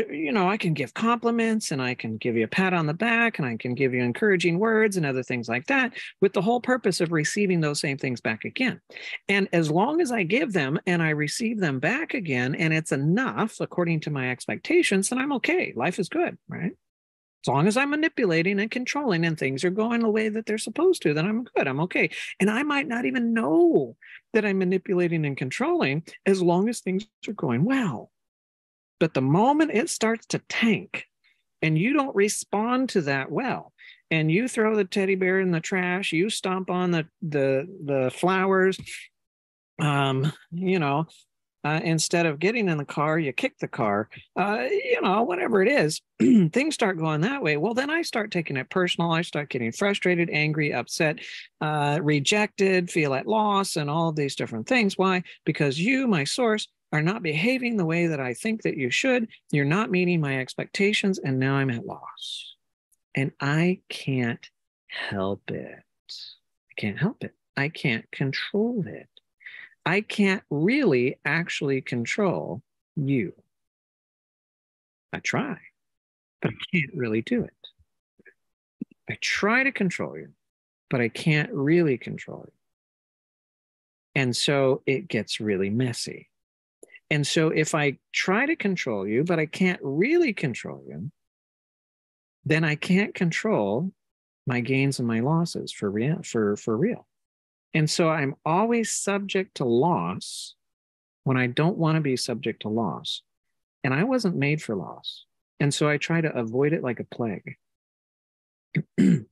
you know i can give compliments and i can give you a pat on the back and i can give you encouraging words and other things like that with the whole purpose of receiving those same things back again. And as long as i give them and i receive them back again and it's enough according to my expectations then i'm okay. Life is good right as long as I'm manipulating and controlling and things are going the way that they're supposed to, then I'm good. I'm okay. And I might not even know that I'm manipulating and controlling as long as things are going well. But the moment it starts to tank and you don't respond to that well, and you throw the teddy bear in the trash, you stomp on the the the flowers, um, you know, uh, instead of getting in the car, you kick the car, uh, you know, whatever it is, [CLEARS THROAT] things start going that way. Well, then I start taking it personal. I start getting frustrated, angry, upset, uh, rejected, feel at loss, and all of these different things. Why? Because you, my source, are not behaving the way that I think that you should. You're not meeting my expectations, and now I'm at loss. And I can't help it. I can't help it. I can't control it. I can't really actually control you. I try, but I can't really do it. I try to control you, but I can't really control you. And so it gets really messy. And so if I try to control you, but I can't really control you, then I can't control my gains and my losses for real for for real. And so I'm always subject to loss when I don't want to be subject to loss. And I wasn't made for loss. And so I try to avoid it like a plague. [CLEARS THROAT]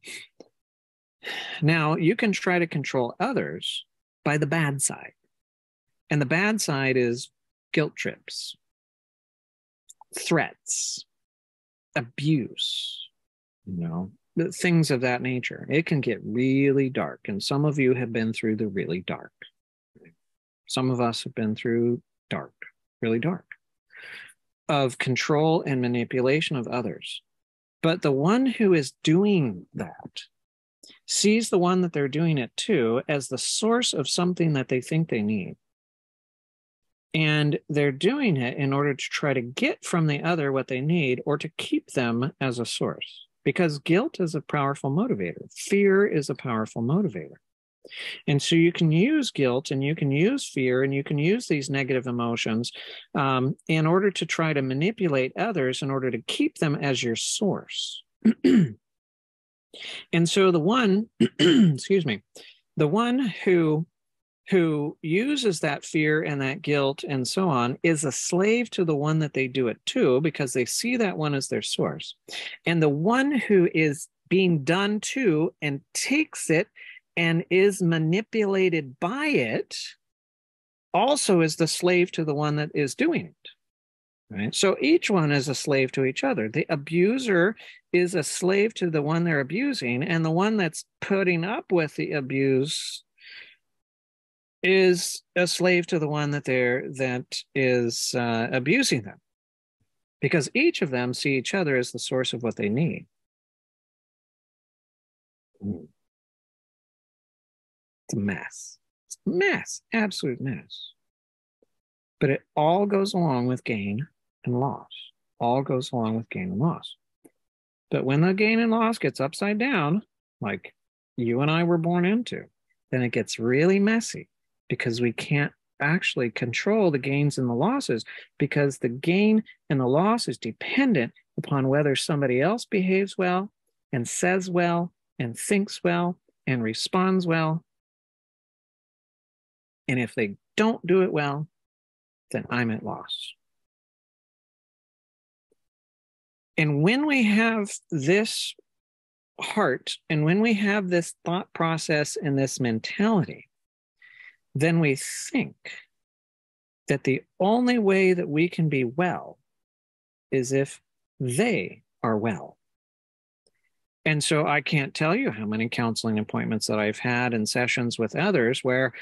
now, you can try to control others by the bad side. And the bad side is guilt trips, threats, abuse, you know, things of that nature. It can get really dark. And some of you have been through the really dark. Some of us have been through dark, really dark, of control and manipulation of others. But the one who is doing that sees the one that they're doing it to as the source of something that they think they need. And they're doing it in order to try to get from the other what they need or to keep them as a source. Because guilt is a powerful motivator, fear is a powerful motivator. And so you can use guilt and you can use fear and you can use these negative emotions um, in order to try to manipulate others in order to keep them as your source. [CLEARS THROAT] and so the one, [CLEARS THROAT] excuse me, the one who who uses that fear and that guilt and so on is a slave to the one that they do it to because they see that one as their source. And the one who is being done to and takes it and is manipulated by it also is the slave to the one that is doing it. Right. So each one is a slave to each other. The abuser is a slave to the one they're abusing, and the one that's putting up with the abuse is a slave to the one that they're that is uh, abusing them, because each of them see each other as the source of what they need. It's a mess. It's a mess, absolute mess. But it all goes along with gain and loss. All goes along with gain and loss. But when the gain and loss gets upside down, like you and I were born into, then it gets really messy because we can't actually control the gains and the losses because the gain and the loss is dependent upon whether somebody else behaves well and says well and thinks well and responds well and if they don't do it well, then I'm at loss. And when we have this heart and when we have this thought process and this mentality, then we think that the only way that we can be well is if they are well. And so I can't tell you how many counseling appointments that I've had and sessions with others where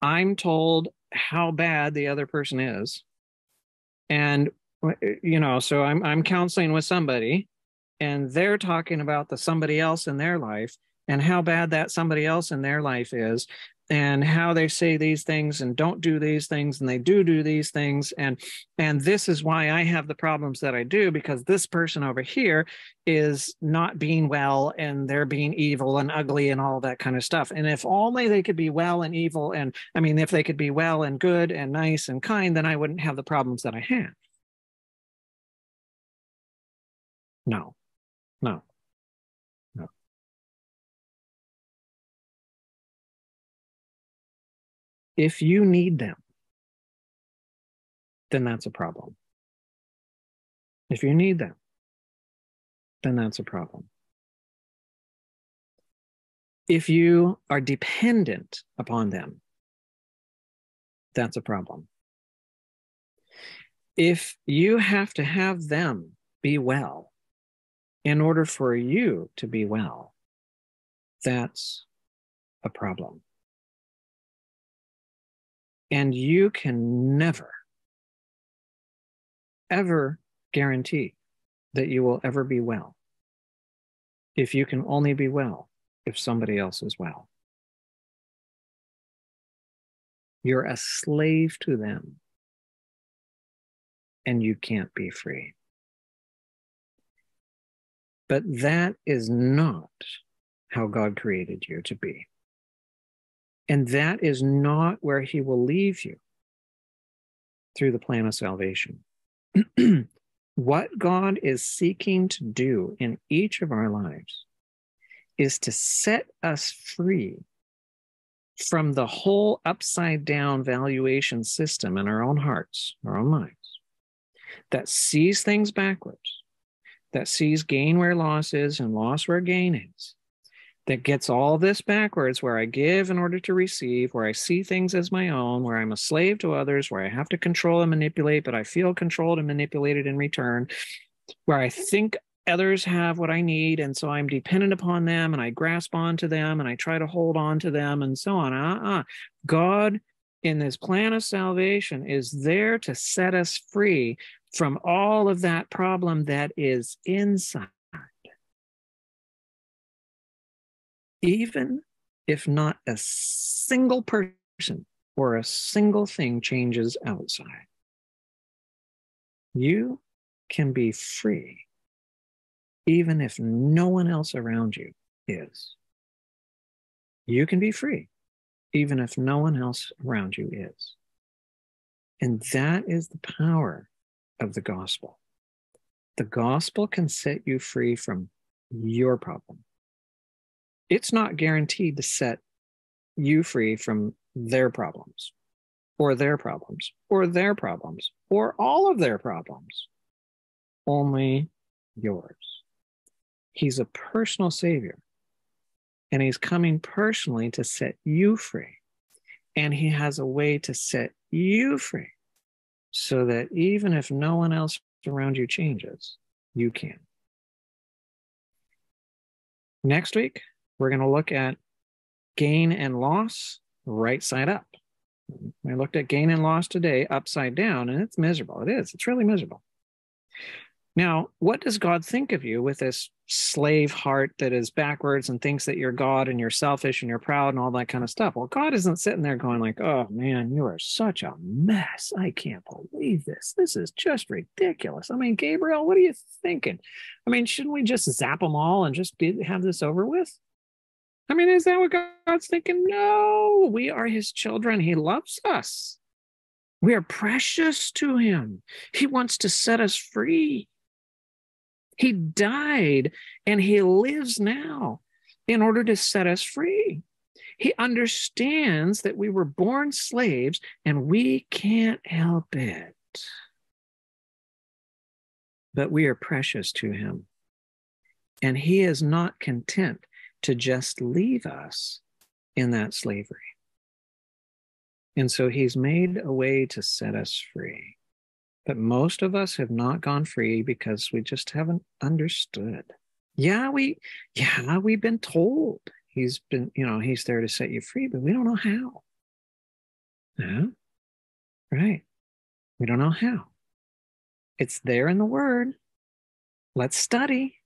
I'm told how bad the other person is. And you know, so I'm I'm counseling with somebody and they're talking about the somebody else in their life and how bad that somebody else in their life is and how they say these things and don't do these things and they do do these things. And and this is why i have the problems that i do because this person over here is not being well and they're being evil and ugly and all that kind of stuff. And if only they could be well and evil and i mean if they could be well and good and nice and kind then i wouldn't have the problems that i have. No. No If you need them, then that's a problem. If you need them, then that's a problem. If you are dependent upon them, that's a problem. If you have to have them be well in order for you to be well, that's a problem. And you can never, ever guarantee that you will ever be well if you can only be well if somebody else is well. You're a slave to them and you can't be free. But that is not how God created you to be. And that is not where he will leave you through the plan of salvation. [CLEARS THROAT] what God is seeking to do in each of our lives is to set us free from the whole upside down valuation system in our own hearts, our own minds, that sees things backwards, that sees gain where loss is and loss where gain is, that gets all this backwards, where I give in order to receive, where I see things as my own, where I'm a slave to others, where I have to control and manipulate, but I feel controlled and manipulated in return, where I think others have what I need. And so I'm dependent upon them and I grasp onto them and I try to hold on to them and so on. Uh-uh. God, in this plan of salvation, is there to set us free from all of that problem that is inside. Even if not a single person or a single thing changes outside, you can be free even if no one else around you is. You can be free, even if no one else around you is. And that is the power of the gospel. The gospel can set you free from your problem. It's not guaranteed to set you free from their problems, or their problems, or their problems, or all of their problems. Only yours. He's a personal savior. And he's coming personally to set you free. And he has a way to set you free so that even if no one else around you changes, you can. Next week, we're going to look at gain and loss right side up. We looked at gain and loss today upside down, and it's miserable. It is. It's really miserable. Now, what does God think of you with this slave heart that is backwards and thinks that you're God and you're selfish and you're proud and all that kind of stuff? Well, God isn't sitting there going like, "Oh man, you are such a mess. I can't believe this. This is just ridiculous." I mean, Gabriel, what are you thinking? I mean, shouldn't we just zap them all and just be, have this over with? I mean, is that what God's thinking? No, we are his children. He loves us. We are precious to him. He wants to set us free. He died and he lives now in order to set us free. He understands that we were born slaves and we can't help it. But we are precious to him. And he is not content to just leave us in that slavery. And so he's made a way to set us free. But most of us have not gone free because we just haven't understood. Yeah, we yeah, we've been told he's been, you know, he's there to set you free, but we don't know how. Yeah. Right. We don't know how. It's there in the word. Let's study.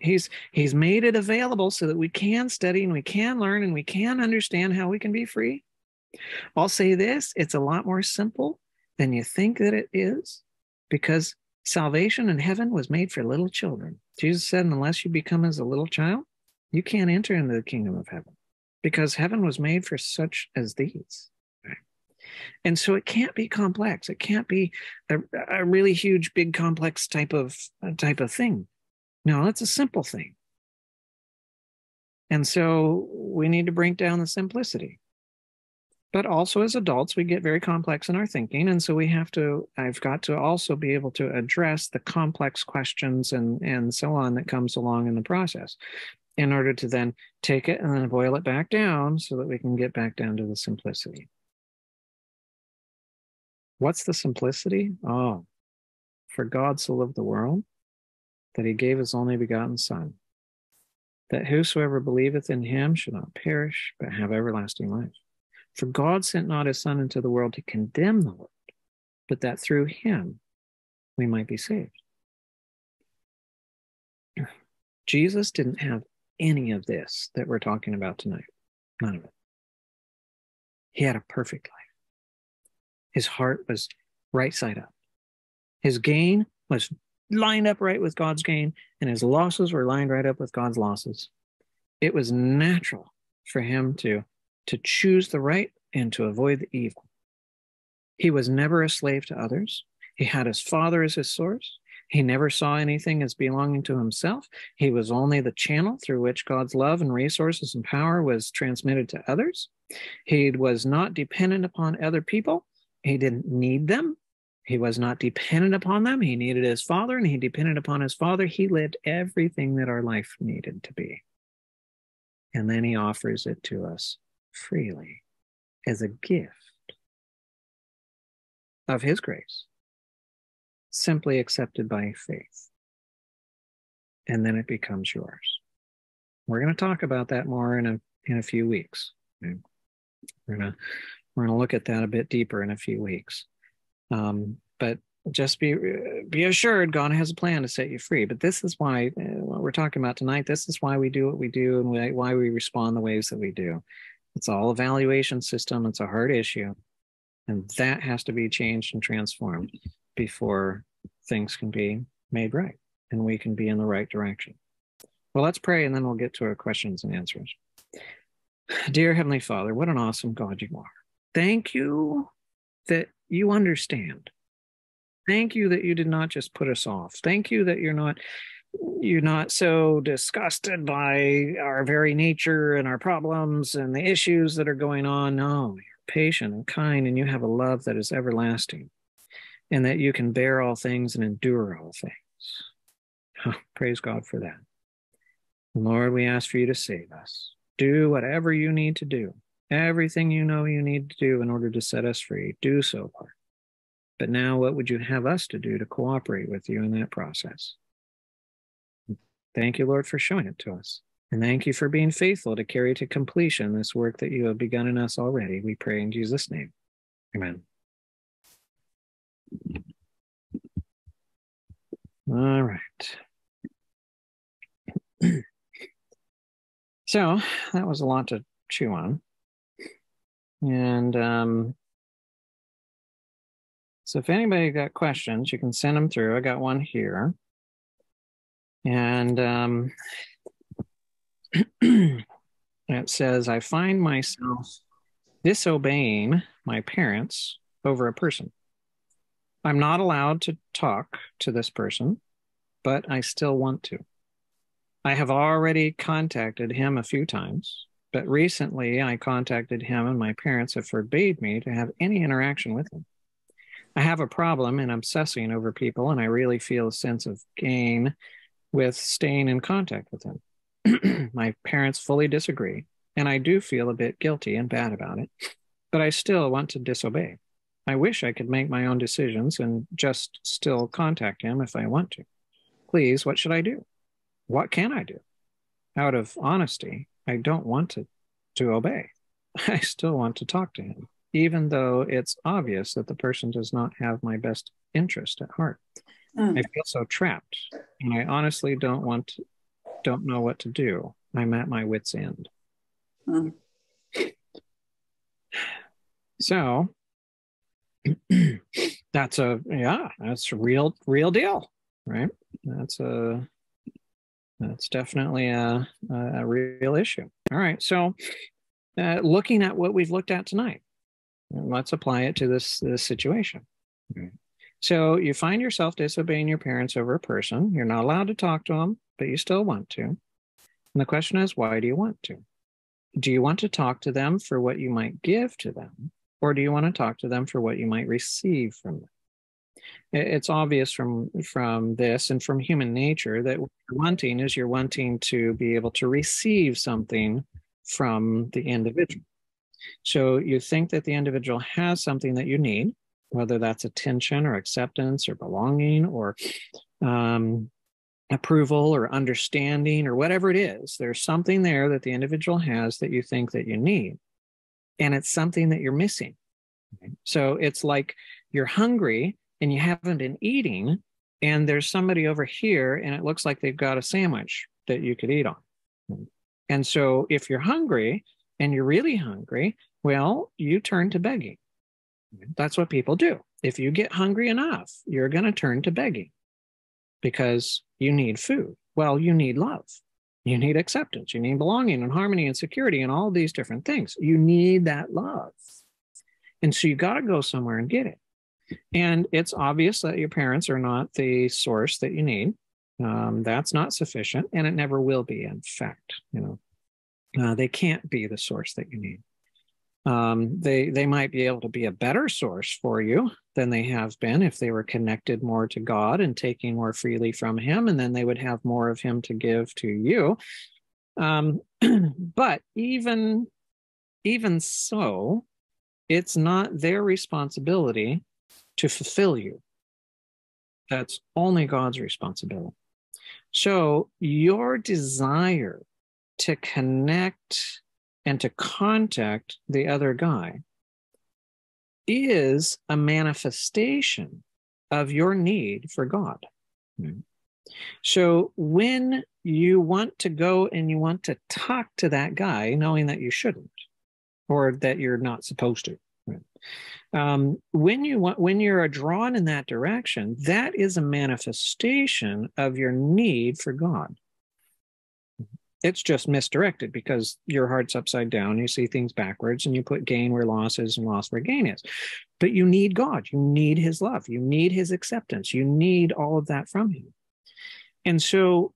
He's he's made it available so that we can study and we can learn and we can understand how we can be free. I'll say this, it's a lot more simple than you think that it is because salvation in heaven was made for little children. Jesus said, unless you become as a little child, you can't enter into the kingdom of heaven because heaven was made for such as these. And so it can't be complex. It can't be a, a really huge, big, complex type of uh, type of thing. No, it's a simple thing. And so we need to bring down the simplicity. But also as adults we get very complex in our thinking. And so we have to i've got to also be able to address the complex questions and and so on that comes along in the process in order to then take it and then boil it back down so that we can get back down to the simplicity. What's the simplicity? Oh for god so loved the world that he gave his only begotten son that whosoever believeth in him should not perish but have everlasting life for God sent not his Son into the world to condemn the world, but that through him we might be saved. Jesus didn't have any of this that we're talking about tonight. None of it. He had a perfect life. His heart was right side up. His gain was lined up right with God's gain, and his losses were lined right up with God's losses. It was natural for him to to choose the right and to avoid the evil. He was never a slave to others. He had his father as his source. He never saw anything as belonging to himself. He was only the channel through which God's love and resources and power was transmitted to others. He was not dependent upon other people. He didn't need them. He was not dependent upon them. He needed his father and he depended upon his father. He lived everything that our life needed to be. And then he offers it to us freely as a gift of his grace simply accepted by faith. And then it becomes yours. We're going to talk about that more in a in a few weeks. We're gonna we're gonna look at that a bit deeper in a few weeks. Um, but just be be assured, God has a plan to set you free. But this is why uh, what we're talking about tonight. This is why we do what we do and why we respond the ways that we do. It's all evaluation system. It's a hard issue, and that has to be changed and transformed before things can be made right and we can be in the right direction. Well, let's pray and then we'll get to our questions and answers. Dear Heavenly Father, what an awesome God you are. Thank you that you understand. Thank you that you did not just put us off. Thank you that you're not you're not so disgusted by our very nature and our problems and the issues that are going on. No, you're patient and kind and you have a love that is everlasting and that you can bear all things and endure all things. Oh, praise God for that. Lord, we ask for you to save us. Do whatever you need to do. Everything you know you need to do in order to set us free, do so, Lord. But now, what would you have us to do to cooperate with you in that process? Thank you, Lord, for showing it to us. And thank you for being faithful to carry to completion this work that you have begun in us already. We pray in Jesus' name. Amen. All right. [CLEARS THROAT] so that was a lot to chew on. And um, so if anybody got questions, you can send them through. I got one here. And um, [CLEARS THROAT] it says, I find myself disobeying my parents over a person. I'm not allowed to talk to this person, but I still want to. I have already contacted him a few times, but recently I contacted him and my parents have forbade me to have any interaction with him. I have a problem in obsessing over people, and I really feel a sense of gain with staying in contact with him. [CLEARS THROAT] my parents fully disagree, and I do feel a bit guilty and bad about it, but I still want to disobey. I wish I could make my own decisions and just still contact him if I want to. Please, what should I do? What can I do? Out of honesty, I don't want to, to obey. [LAUGHS] I still want to talk to him, even though it's obvious that the person does not have my best interest at heart. Mm. I feel so trapped, and I honestly don't want to, don't know what to do. I'm at my wits' end. Mm. So [CLEARS THROAT] that's a yeah that's a real real deal right that's a that's definitely a, a real issue. All right so uh, looking at what we've looked at tonight let's apply it to this this situation. So you find yourself disobeying your parents over a person. You're not allowed to talk to them but you still want to. And the question is why do you want to? Do you want to talk to them for what you might give to them or do you want to talk to them for what you might receive from them? It's obvious from from this and from human nature that what you're wanting is you're wanting to be able to receive something from the individual. So you think that the individual has something that you need, whether that's attention or acceptance or belonging or um, approval or understanding or whatever it is. There's something there that the individual has that you think that you need and it's something that you're missing. So it's like you're hungry and you haven't been eating, and there's somebody over here, and it looks like they've got a sandwich that you could eat on. And so if you're hungry and you're really hungry, well, you turn to begging. That's what people do. If you get hungry enough, you're going to turn to begging because you need food. Well, you need love. You need acceptance. You need belonging and harmony and security and all these different things. You need that love. And so you got to go somewhere and get it. And it's obvious that your parents are not the source that you need. Um, that's not sufficient, and it never will be. In fact, you know, uh, they can't be the source that you need. Um, they they might be able to be a better source for you than they have been if they were connected more to God and taking more freely from Him, and then they would have more of Him to give to you. Um, [CLEARS THROAT] but even even so, it's not their responsibility to fulfill you. That's only God's responsibility. So your desire to connect and to contact the other guy is a manifestation of your need for God. Hmm. So when you want to go and you want to talk to that guy, knowing that you shouldn't or that you're not supposed to, um, when you when you're drawn in that direction that is a manifestation of your need for god. It's just misdirected because your heart's upside down you see things backwards and you put gain where loss is and loss where gain is. But you need god. You need his love. You need his acceptance. You need all of that from him. And so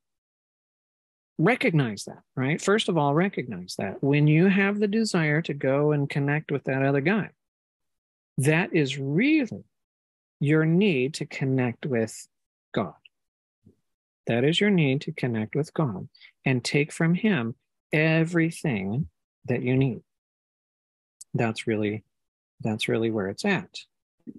recognize that right? First of all recognize that. When you have the desire to go and connect with that other guy that is really your need to connect with God. That is your need to connect with God and take from Him everything that you need. That's really, that's really where it's at.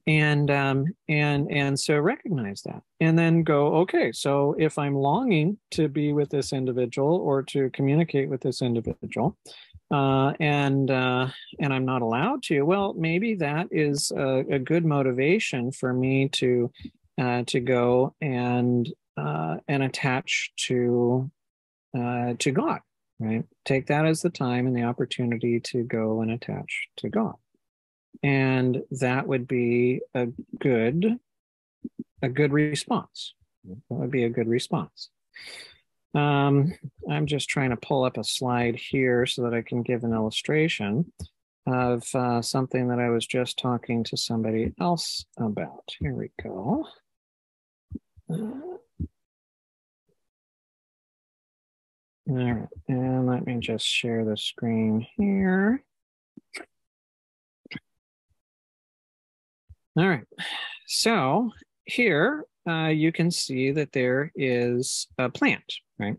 And um, and and so recognize that, and then go. Okay, so if I'm longing to be with this individual or to communicate with this individual, uh, and uh, and I'm not allowed to. Well, maybe that is a, a good motivation for me to uh, to go and uh, and attach to uh, to God. Right, take that as the time and the opportunity to go and attach to God, and that would be a good a good response. That would be a good response. Um, I'm just trying to pull up a slide here so that I can give an illustration of uh, something that I was just talking to somebody else about. Here we go. all right, and let me just share the screen here. All right, so here uh, you can see that there is a plant, right?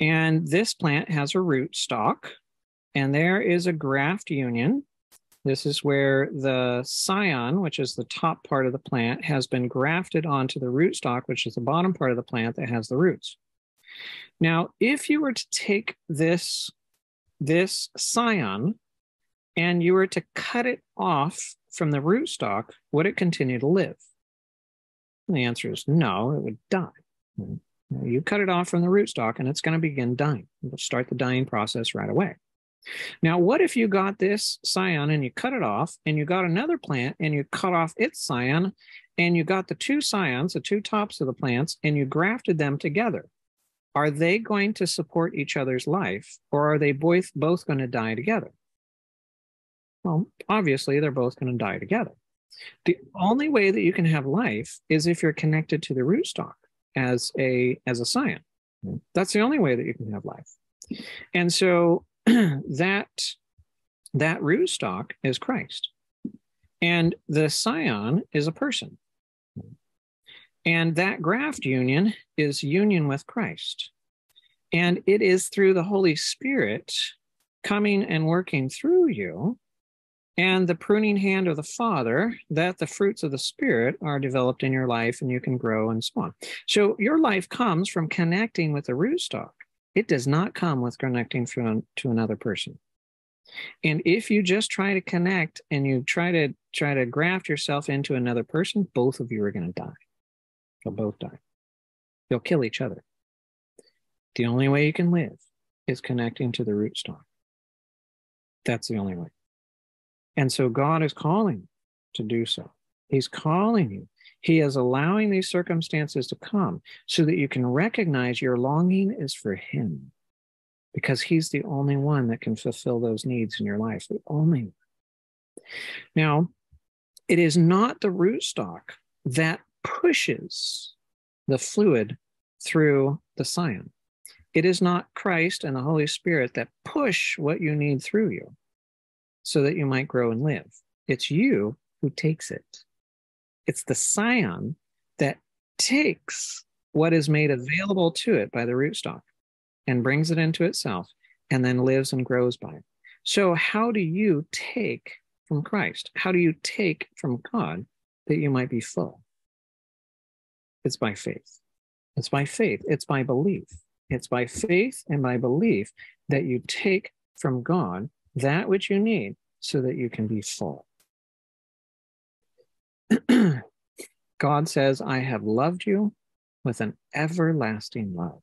And this plant has a root stock, and there is a graft union. This is where the scion, which is the top part of the plant, has been grafted onto the root stock, which is the bottom part of the plant that has the roots. Now, if you were to take this, this scion and you were to cut it off from the root stock, would it continue to live? And the answer is no, it would die. You cut it off from the rootstock and it's going to begin dying. It'll start the dying process right away. Now, what if you got this scion and you cut it off and you got another plant and you cut off its scion and you got the two scions, the two tops of the plants, and you grafted them together? Are they going to support each other's life or are they both, both going to die together? Well, obviously, they're both going to die together. The only way that you can have life is if you're connected to the rootstock as a as a scion. Hmm. That's the only way that you can have life. And so [CLEARS THROAT] that that rootstock is Christ. And the scion is a person. And that graft union is union with Christ. And it is through the Holy Spirit coming and working through you and the pruning hand of the Father, that the fruits of the Spirit are developed in your life and you can grow and so on. So your life comes from connecting with the rootstock. It does not come with connecting to, to another person. And if you just try to connect and you try to try to graft yourself into another person, both of you are going to die. You'll both die. You'll kill each other. The only way you can live is connecting to the rootstock. That's the only way. And so God is calling to do so. He's calling you. He is allowing these circumstances to come so that you can recognize your longing is for Him. because he's the only one that can fulfill those needs in your life. The only one. Now, it is not the rootstock that pushes the fluid through the scion. It is not Christ and the Holy Spirit that push what you need through you so that you might grow and live. It's you who takes it. It's the scion that takes what is made available to it by the rootstock and brings it into itself and then lives and grows by it. So, how do you take from Christ? How do you take from God that you might be full? It's by faith. It's by faith. It's by belief. It's by faith and by belief that you take from God that which you need so that you can be full. [CLEARS THROAT] God says, I have loved you with an everlasting love.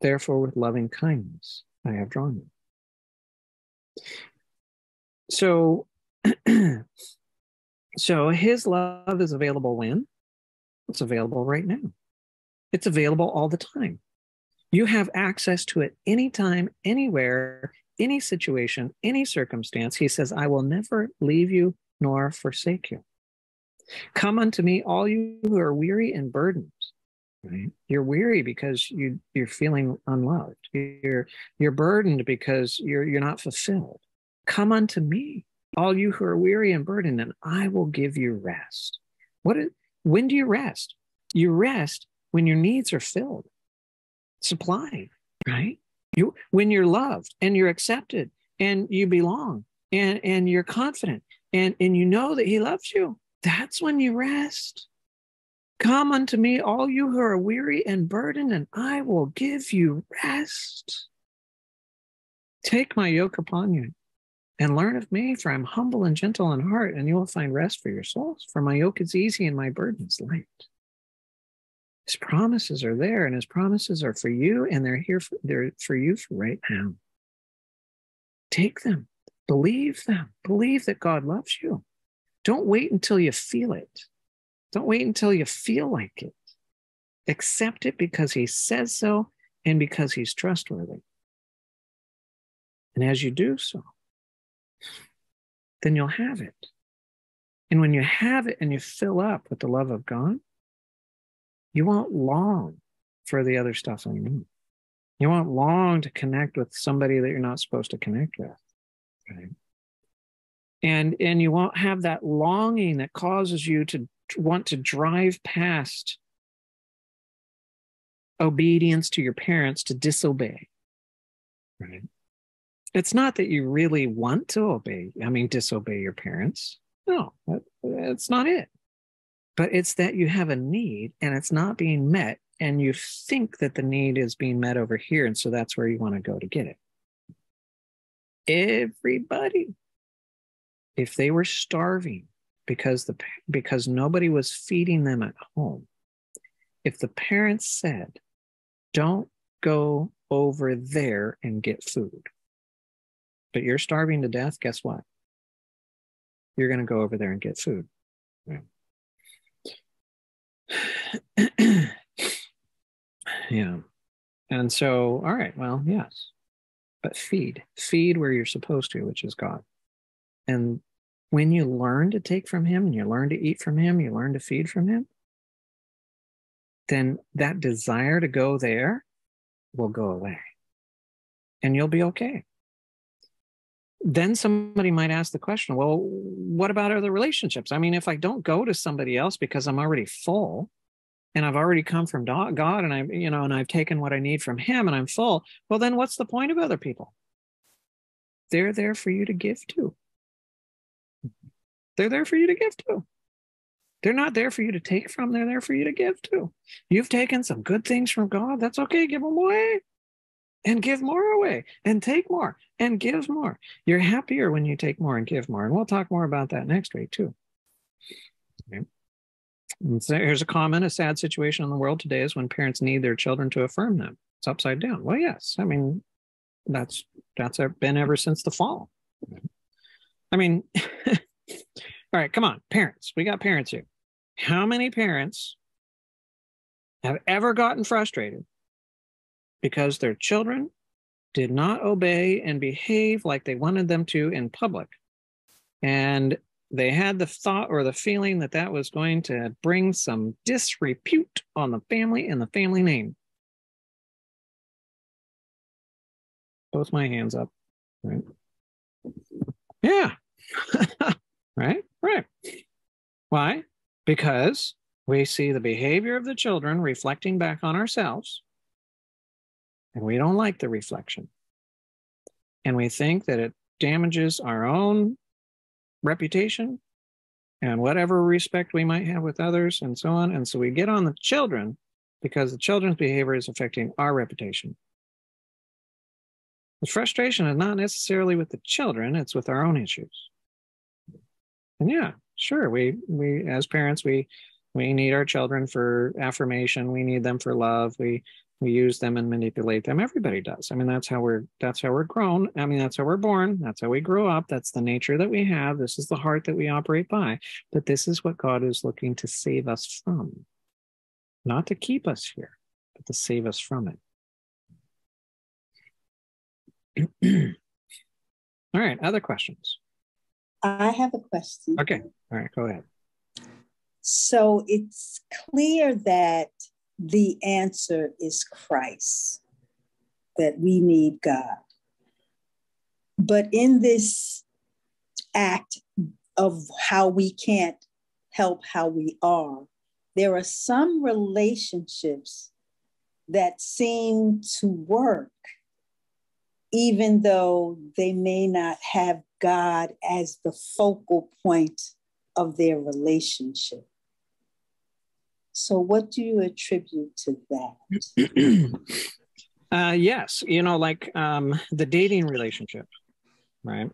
Therefore, with loving kindness, I have drawn you. So, [CLEARS THROAT] so his love is available when? It's available right now. It's available all the time. You have access to it anytime, anywhere, any situation, any circumstance. He says, I will never leave you nor forsake you. Come unto me, all you who are weary and burdened. Right? You're weary because you you're feeling unloved. You're you're burdened because you're you're not fulfilled. Come unto me, all you who are weary and burdened, and I will give you rest. What is, when do you rest? You rest when your needs are filled, supplied, right? You when you're loved and you're accepted and you belong and and you're confident and and you know that he loves you. That's when you rest. Come unto me, all you who are weary and burdened, and I will give you rest. Take my yoke upon you and learn of me, for I'm humble and gentle in heart, and you will find rest for your souls. For my yoke is easy and my burden is light. His promises are there, and his promises are for you, and they're here for, they're for you for right now. Take them, believe them, believe that God loves you. Don't wait until you feel it. Don't wait until you feel like it. Accept it because he says so and because he's trustworthy. And as you do so, then you'll have it. And when you have it and you fill up with the love of God, you won't long for the other stuff anymore. You won't long to connect with somebody that you're not supposed to connect with. Right? And, and you won't have that longing that causes you to want to drive past obedience to your parents to disobey. Right? It's not that you really want to obey, I mean, disobey your parents. No, that's not it. But it's that you have a need and it's not being met, and you think that the need is being met over here. And so that's where you want to go to get it. Everybody, if they were starving because the because nobody was feeding them at home if the parents said don't go over there and get food but you're starving to death guess what you're going to go over there and get food yeah. [CLEARS THROAT] yeah and so all right well yes but feed feed where you're supposed to which is god and when you learn to take from him and you learn to eat from him, you learn to feed from him, then that desire to go there will go away and you'll be okay. Then somebody might ask the question, well, what about other relationships? I mean, if I don't go to somebody else because I'm already full and I've already come from God and I've you know, and I've taken what I need from him and I'm full, well, then what's the point of other people? They're there for you to give to. They're there for you to give to. They're not there for you to take from, they're there for you to give to. You've taken some good things from God. That's okay. Give them away and give more away and take more and give more. You're happier when you take more and give more. And we'll talk more about that next week, too. Okay. So here's a comment a sad situation in the world today is when parents need their children to affirm them. It's upside down. Well, yes. I mean, that's that's been ever since the fall. I mean, [LAUGHS] all right, come on, parents. We got parents here. How many parents have ever gotten frustrated because their children did not obey and behave like they wanted them to in public. And they had the thought or the feeling that that was going to bring some disrepute on the family and the family name. Both my hands up. Right. Yeah. [LAUGHS] right. Right. Why? Because we see the behavior of the children reflecting back on ourselves, and we don't like the reflection. And we think that it damages our own reputation and whatever respect we might have with others and so on. And so we get on the children because the children's behavior is affecting our reputation. The frustration is not necessarily with the children, it's with our own issues. And yeah, sure, we we as parents we we need our children for affirmation, we need them for love, we we use them and manipulate them. Everybody does. I mean that's how we're that's how we're grown. I mean that's how we're born. That's how we grow up. That's the nature that we have. This is the heart that we operate by. But this is what god is looking to save us from. Not to keep us here but to save us from it. [CLEARS THROAT] All right other questions? I have a question. Okay. All right go ahead. So it's clear that the answer is Christ, that we need God. But in this act of how we can't help how we are, there are some relationships that seem to work, even though they may not have God as the focal point of their relationship. So, what do you attribute to that? uh, yes, you know, like um, the dating relationship, right?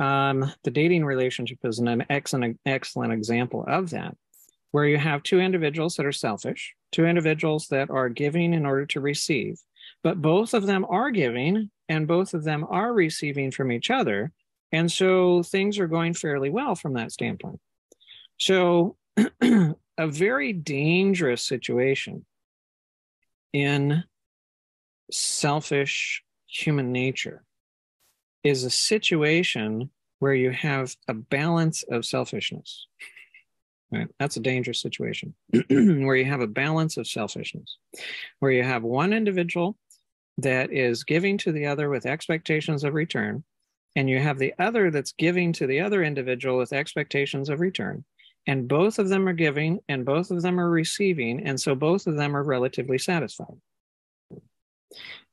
Um, the dating relationship is an excellent, excellent example of that, where you have two individuals that are selfish, two individuals that are giving in order to receive, but both of them are giving and both of them are receiving from each other. And so things are going fairly well from that standpoint. So [CLEARS THROAT] a very dangerous situation in selfish human nature is a situation where you have a balance of selfishness. Right? That's a dangerous situation [CLEARS THROAT] where you have a balance of selfishness, where you have one individual that is giving to the other with expectations of return, and you have the other that's giving to the other individual with expectations of return and both of them are giving and both of them are receiving and so both of them are relatively satisfied.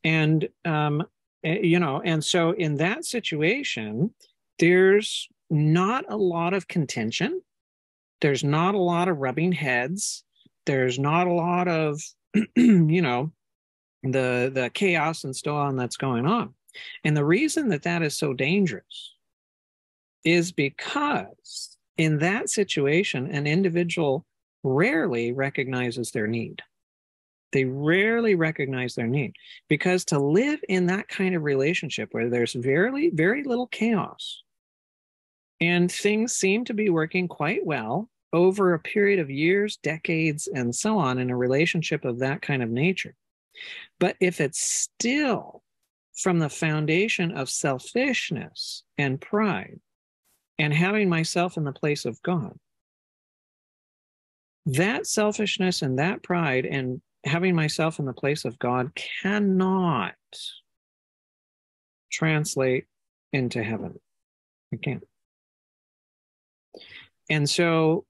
And um, eh, you know and so in that situation there's not a lot of contention. There's not a lot of rubbing heads. There's not a lot of [CLEARS THROAT] you know the the chaos and so on that's going on. And the reason that that is so dangerous is because in that situation, an individual rarely recognizes their need. They rarely recognize their need because to live in that kind of relationship where there's very, very little chaos and things seem to be working quite well over a period of years, decades, and so on in a relationship of that kind of nature. But if it's still from the foundation of selfishness and pride, and having myself in the place of God. That selfishness and that pride and having myself in the place of God cannot translate into heaven. It can't. And so,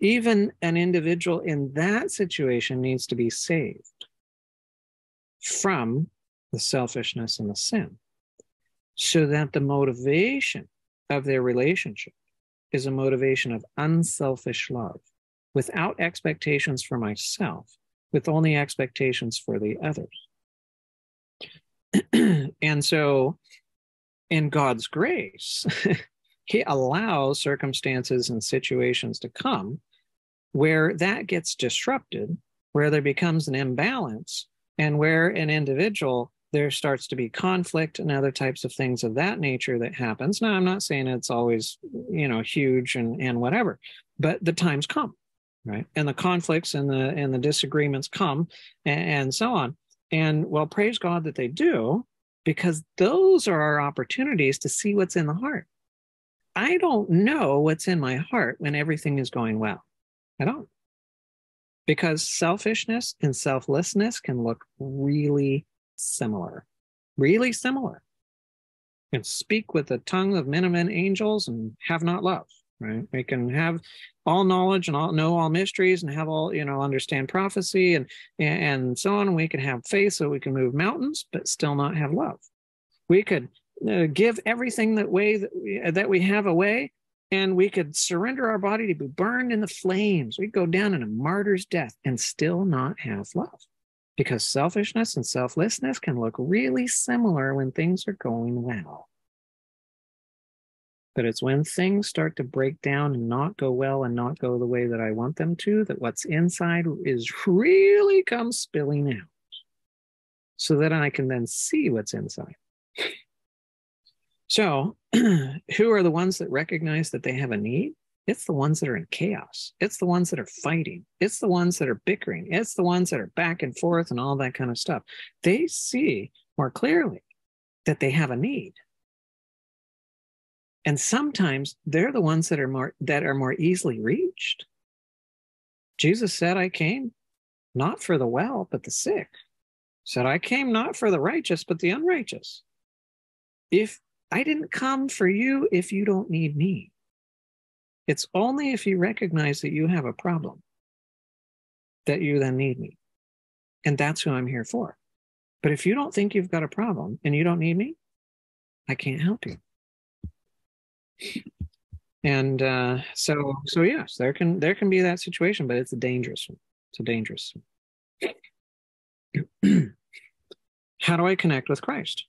even an individual in that situation needs to be saved from the selfishness and the sin so that the motivation of their relationship is a motivation of unselfish love without expectations for myself, with only expectations for the others. [CLEARS THROAT] and so, in God's grace, [LAUGHS] He allows circumstances and situations to come where that gets disrupted, where there becomes an imbalance, and where an individual there starts to be conflict and other types of things of that nature that happens. Now, I'm not saying it's always, you know, huge and, and whatever, but the times come, right? And the conflicts and the and the disagreements come and, and so on. And well, praise God that they do, because those are our opportunities to see what's in the heart. I don't know what's in my heart when everything is going well. I don't. Because selfishness and selflessness can look really similar, really similar. And speak with the tongue of men and angels and have not love right? We can have all knowledge and all know all mysteries and have all you know understand prophecy and and so on. We can have faith so we can move mountains but still not have love. We could uh, give everything that way that we, that we have away and we could surrender our body to be burned in the flames. We go down in a martyr's death and still not have love because selfishness and selflessness can look really similar when things are going well but it's when things start to break down and not go well and not go the way that I want them to, that what's inside is really comes spilling out. So that I can then see what's inside. So, [CLEARS THROAT] who are the ones that recognize that they have a need? It's the ones that are in chaos. It's the ones that are fighting. It's the ones that are bickering. It's the ones that are back and forth and all that kind of stuff. They see more clearly that they have a need and sometimes they're the ones that are more that are more easily reached jesus said i came not for the well but the sick said i came not for the righteous but the unrighteous if i didn't come for you if you don't need me it's only if you recognize that you have a problem that you then need me. And that's who i'm here for. But if you don't think you've got a problem and you don't need me i can't help you. And uh, so so yes there can there can be that situation but it's a dangerous one. It's a dangerous one. [CLEARS THROAT] How do i connect with christ?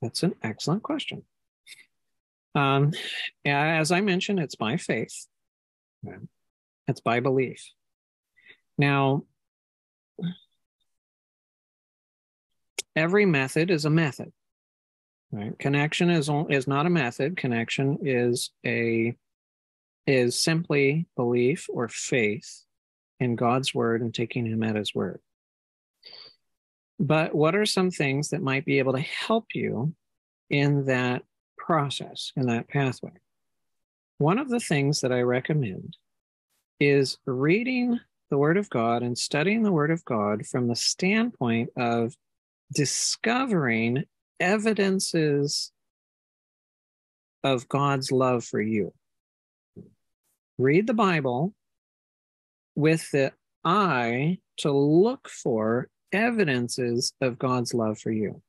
That's an excellent question um, as i mentioned it's by faith it's by belief now every method is a method Right. Connection is is not a method. Connection is a is simply belief or faith in God's word and taking him at his word. But what are some things that might be able to help you in that process, in that pathway? One of the things that I recommend is reading the Word of God and studying the Word of God from the standpoint of discovering evidences of God's love for you. Read the Bible with the eye to look for evidences of God's love for you.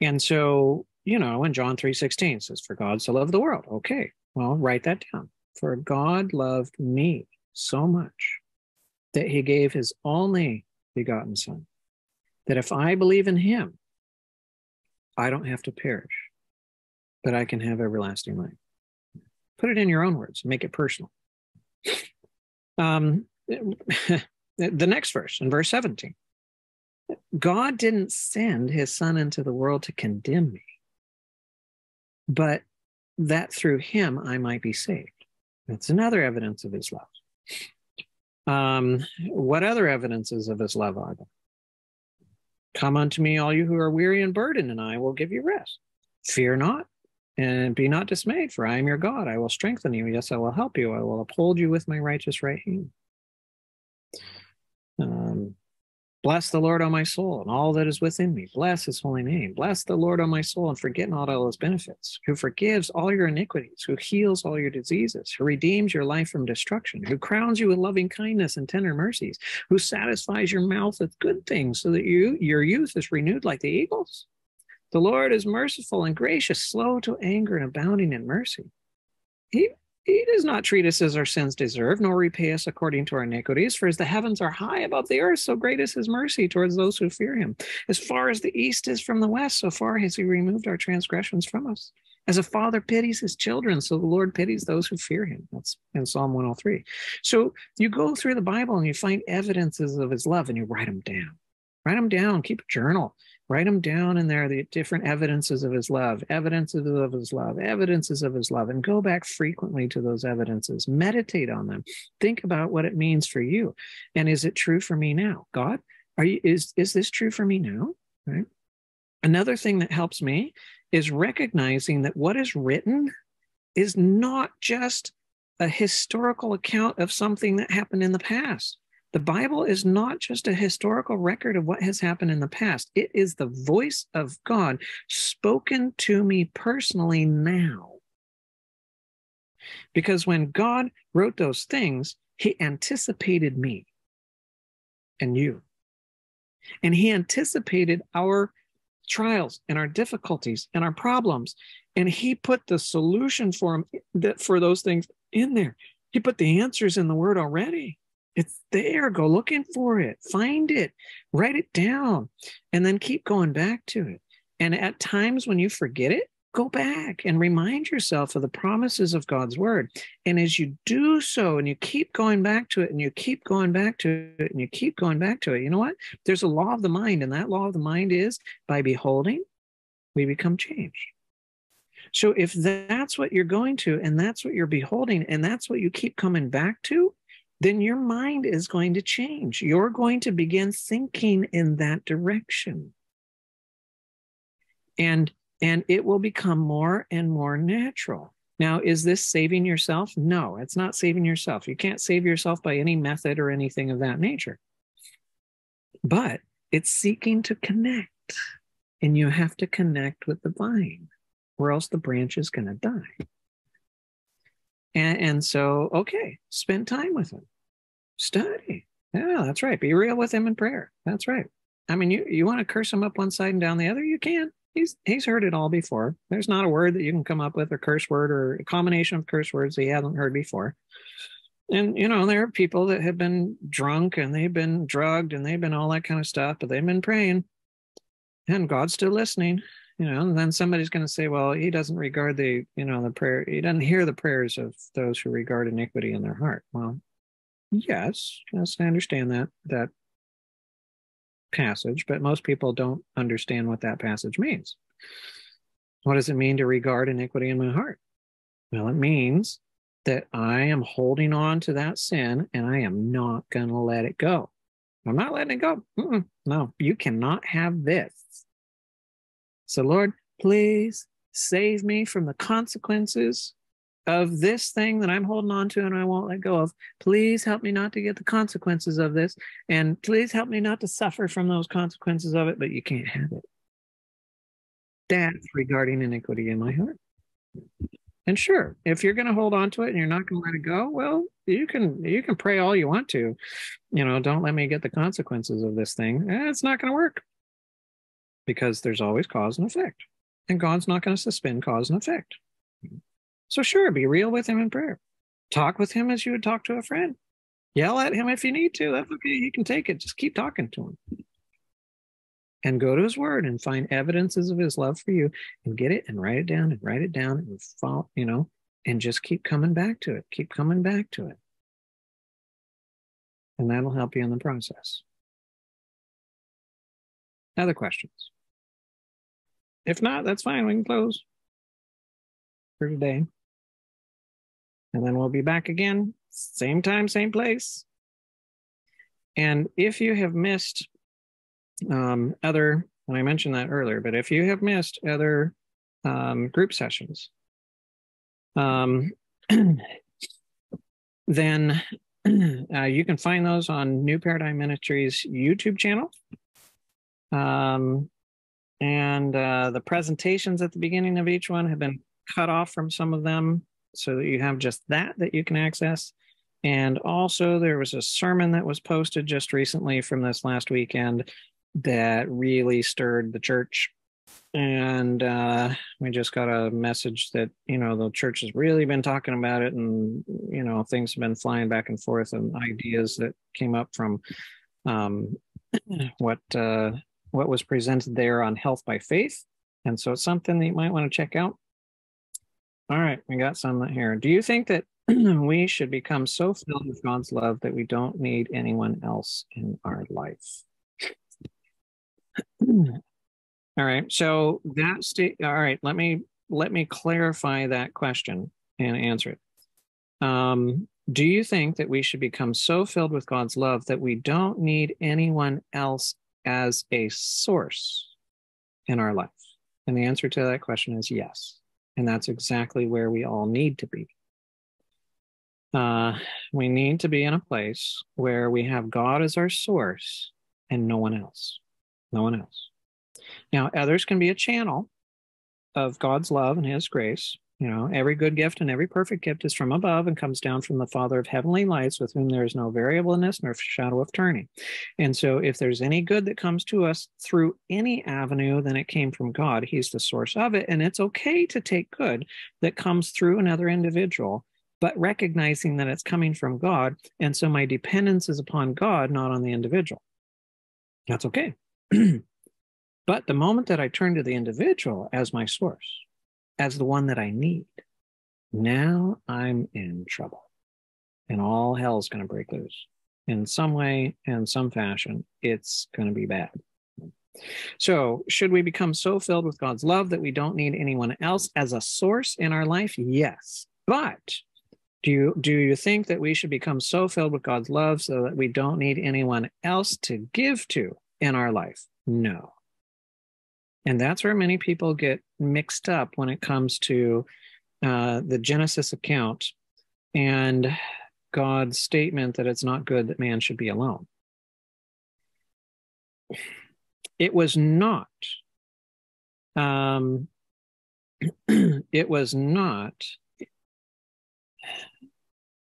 And so, you know, in John 3:16 says, For God so loved the world. Okay, well, write that down. For God loved me so much that he gave his only begotten son, that if I believe in him, I don't have to perish, but I can have everlasting life. Put it in your own words, make it personal. [LAUGHS] Um, [LAUGHS] the next verse, in verse 17 God didn't send his son into the world to condemn me, but that through him I might be saved. That's another evidence of his love. Um, what other evidences of his love are there? Come unto me, all you who are weary and burdened, and I will give you rest. Fear not, and be not dismayed, for I am your God. I will strengthen you. Yes, I will help you. I will uphold you with my righteous right hand. Um, Bless the Lord, O my soul, and all that is within me. Bless his holy name. Bless the Lord, O my soul, and forget not all his benefits, who forgives all your iniquities, who heals all your diseases, who redeems your life from destruction, who crowns you with loving kindness and tender mercies, who satisfies your mouth with good things so that you your youth is renewed like the eagles. The Lord is merciful and gracious, slow to anger and abounding in mercy. He he does not treat us as our sins deserve, nor repay us according to our iniquities. For as the heavens are high above the earth, so great is his mercy towards those who fear him. As far as the east is from the west, so far has he removed our transgressions from us. As a father pities his children, so the Lord pities those who fear him. That's in Psalm 103. So you go through the Bible and you find evidences of his love and you write them down. Write them down, keep a journal write them down in there the different evidences of his love evidences of his love evidences of his love and go back frequently to those evidences. Meditate on them. Think about what it means for you. And is it true for me now? God are you is is this true for me now? Right? Another thing that helps me is recognizing that what is written is not just a historical account of something that happened in the past. The Bible is not just a historical record of what has happened in the past, it is the voice of God spoken to me personally now. Because when God wrote those things, he anticipated me and you. And he anticipated our trials and our difficulties and our problems. And he put the solution for them that for those things in there. He put the answers in the word already. It's there. Go looking for it. Find it. Write it down. And then keep going back to it. And at times when you forget it, go back and remind yourself of the promises of God's word. And as you do so, and you keep going back to it, and you keep going back to it, and you keep going back to it, you know what? There's a law of the mind. And that law of the mind is by beholding, we become changed. So if that's what you're going to, and that's what you're beholding, and that's what you keep coming back to, then your mind is going to change. You're going to begin thinking in that direction. And and it will become more and more natural. Now, is this saving yourself? No, it's not saving yourself. You can't save yourself by any method or anything of that nature. But it's seeking to connect, and you have to connect with the vine, or else the branch is going to die. And, and so, okay, spend time with him, study. Yeah, that's right. Be real with him in prayer. That's right. I mean, you, you want to curse him up one side and down the other, you can he's he's heard it all before. There's not a word that you can come up with, a curse word or a combination of curse words that he hasn't heard before. And you know, there are people that have been drunk and they've been drugged and they've been all that kind of stuff, but they've been praying, and God's still listening. You know, then somebody's going to say, "Well, he doesn't regard the, you know, the prayer. He doesn't hear the prayers of those who regard iniquity in their heart." Well, yes, yes, I understand that that passage, but most people don't understand what that passage means. What does it mean to regard iniquity in my heart? Well, it means that I am holding on to that sin and I am not going to let it go. I'm not letting it go. Mm-mm. No, you cannot have this. So, Lord, please save me from the consequences of this thing that I'm holding on to and I won't let go of. Please help me not to get the consequences of this. And please help me not to suffer from those consequences of it, but you can't have it. That's regarding iniquity in my heart. And sure, if you're going to hold on to it and you're not going to let it go, well, you can you can pray all you want to. You know, don't let me get the consequences of this thing. Eh, it's not going to work because there's always cause and effect. And God's not going to suspend cause and effect. So, sure, be real with him in prayer. Talk with him as you would talk to a friend. Yell at him if you need to. That's okay. He can take it. Just keep talking to him. And go to his word and find evidences of his love for you and get it and write it down and write it down and follow, you know, and just keep coming back to it. Keep coming back to it. And that'll help you in the process. Other questions? If not, that's fine. We can close for today. And then we'll be back again, same time, same place. And if you have missed um, other, and I mentioned that earlier, but if you have missed other um, group sessions, um, [CLEARS THROAT] then [CLEARS THROAT] uh, you can find those on New Paradigm Ministries YouTube channel. Um, and uh, the presentations at the beginning of each one have been cut off from some of them so that you have just that that you can access. And also, there was a sermon that was posted just recently from this last weekend that really stirred the church. And uh, we just got a message that, you know, the church has really been talking about it, and, you know, things have been flying back and forth, and ideas that came up from um, [CLEARS THROAT] what uh, what was presented there on health by faith. And so it's something that you might want to check out. All right, we got some here. Do you think that [CLEARS THROAT] we should become so filled with God's love that we don't need anyone else in our life? [CLEARS THROAT] all right, so that's all right. Let me let me clarify that question and answer it. Um, do you think that we should become so filled with God's love that we don't need anyone else as a source? in our life? And the answer to that question is yes. And that's exactly where we all need to be. Uh, we need to be in a place where we have God as our source and no one else. No one else. Now, others can be a channel of God's love and His grace. You know, every good gift and every perfect gift is from above and comes down from the Father of heavenly lights, with whom there is no variableness nor shadow of turning. And so, if there's any good that comes to us through any avenue, then it came from God. He's the source of it. And it's okay to take good that comes through another individual, but recognizing that it's coming from God. And so, my dependence is upon God, not on the individual. That's okay. [CLEARS THROAT] but the moment that I turn to the individual as my source, as the one that I need, now I'm in trouble. And all hell's going to break loose. In some way, in some fashion, it's going to be bad. So, should we become so filled with God's love that we don't need anyone else as a source in our life? Yes. But do you do you think that we should become so filled with God's love so that we don't need anyone else to give to in our life? No. And that's where many people get mixed up when it comes to uh, the Genesis account and God's statement that it's not good that man should be alone. It was not, um, [CLEARS THROAT] it was not,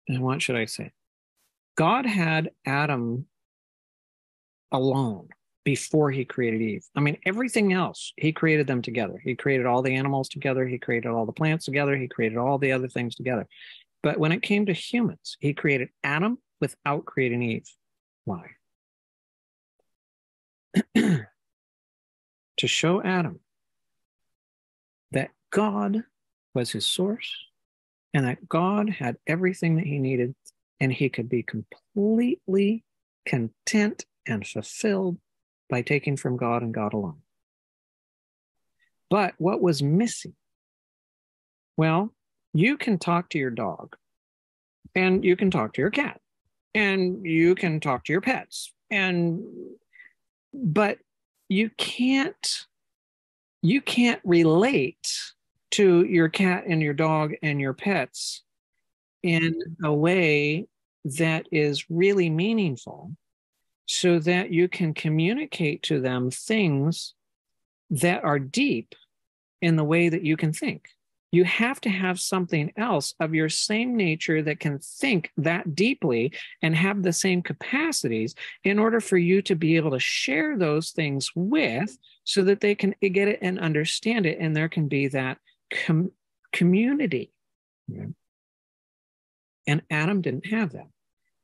and what should I say? God had Adam alone before he created Eve. I mean, everything else, he created them together. He created all the animals together. He created all the plants together. He created all the other things together. But when it came to humans, he created Adam without creating Eve. Why? [CLEARS THROAT] to show Adam that God was his source and that God had everything that he needed and he could be completely content and fulfilled by taking from God and God alone. But what was missing? Well, you can talk to your dog and you can talk to your cat and you can talk to your pets and but you can't you can't relate to your cat and your dog and your pets in a way that is really meaningful so that you can communicate to them things that are deep in the way that you can think. You have to have something else of your same nature that can think that deeply and have the same capacities in order for you to be able to share those things with so that they can get it and understand it. And there can be that com- community. And Adam didn't have that.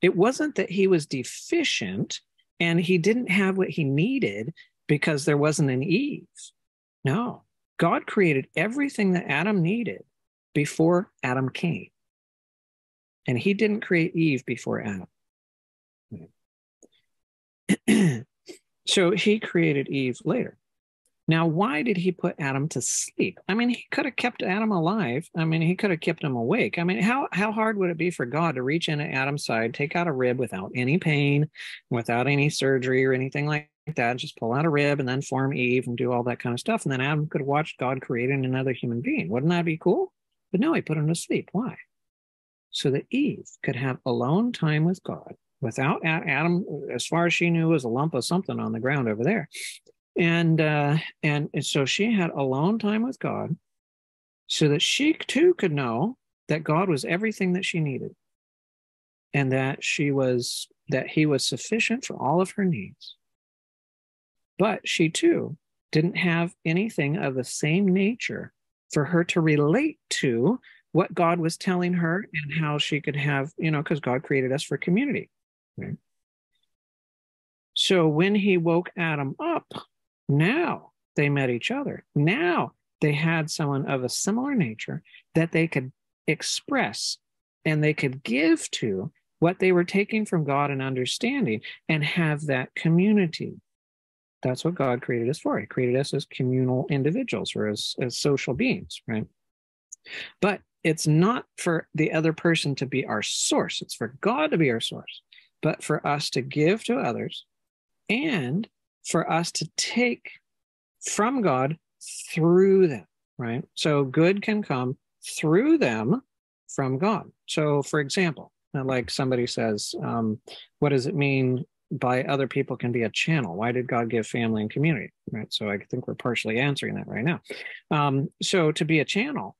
It wasn't that he was deficient and he didn't have what he needed because there wasn't an Eve. No, God created everything that Adam needed before Adam came. And he didn't create Eve before Adam. [CLEARS THROAT] so he created Eve later. Now, why did he put Adam to sleep? I mean, he could have kept Adam alive. I mean, he could have kept him awake. I mean, how how hard would it be for God to reach in at Adam's side, take out a rib without any pain, without any surgery or anything like that, just pull out a rib and then form Eve and do all that kind of stuff, and then Adam could watch God creating another human being. Wouldn't that be cool? But no, he put him to sleep. Why? So that Eve could have alone time with God without Adam, as far as she knew, was a lump of something on the ground over there and uh, and so she had alone time with God, so that she too could know that God was everything that she needed, and that she was that He was sufficient for all of her needs. But she too didn't have anything of the same nature for her to relate to what God was telling her and how she could have, you know, because God created us for community. Right? So when he woke Adam up, now they met each other. Now they had someone of a similar nature that they could express and they could give to what they were taking from God and understanding and have that community. That's what God created us for. He created us as communal individuals or as, as social beings, right? But it's not for the other person to be our source, it's for God to be our source, but for us to give to others and for us to take from God through them, right? So good can come through them from God. So, for example, like somebody says, um, what does it mean by other people can be a channel? Why did God give family and community? Right. So I think we're partially answering that right now. Um, so to be a channel,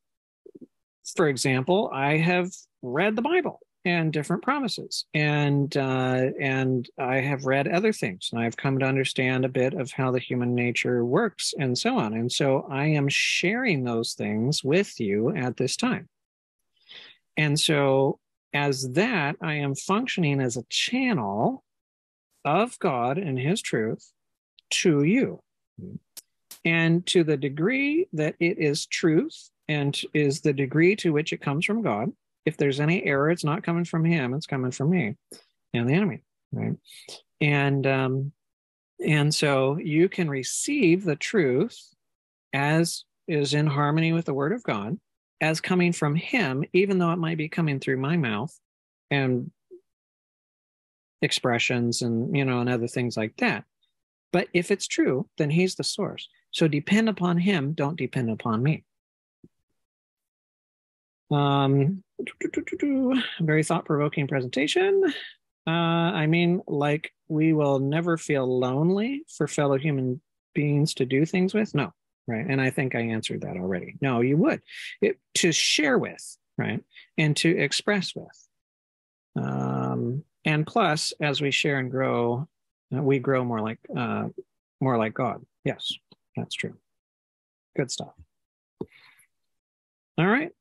for example, I have read the Bible and different promises. And uh, and i have read other things and i've come to understand a bit of how the human nature works and so on. And so i am sharing those things with you at this time. And so as that i am functioning as a channel of god and his truth to you. And to the degree that it is truth and is the degree to which it comes from god if there's any error, it's not coming from him, it's coming from me and the enemy, right? And um, and so you can receive the truth as is in harmony with the word of God as coming from him, even though it might be coming through my mouth and expressions and you know and other things like that. But if it's true, then he's the source. So depend upon him, don't depend upon me. Um, very thought provoking presentation. Uh, I mean, like, we will never feel lonely for fellow human beings to do things with. No, right. And I think I answered that already. No, you would it, to share with, right, and to express with. Um, and plus, as we share and grow, uh, we grow more like uh, more like God. Yes, that's true. Good stuff. All right.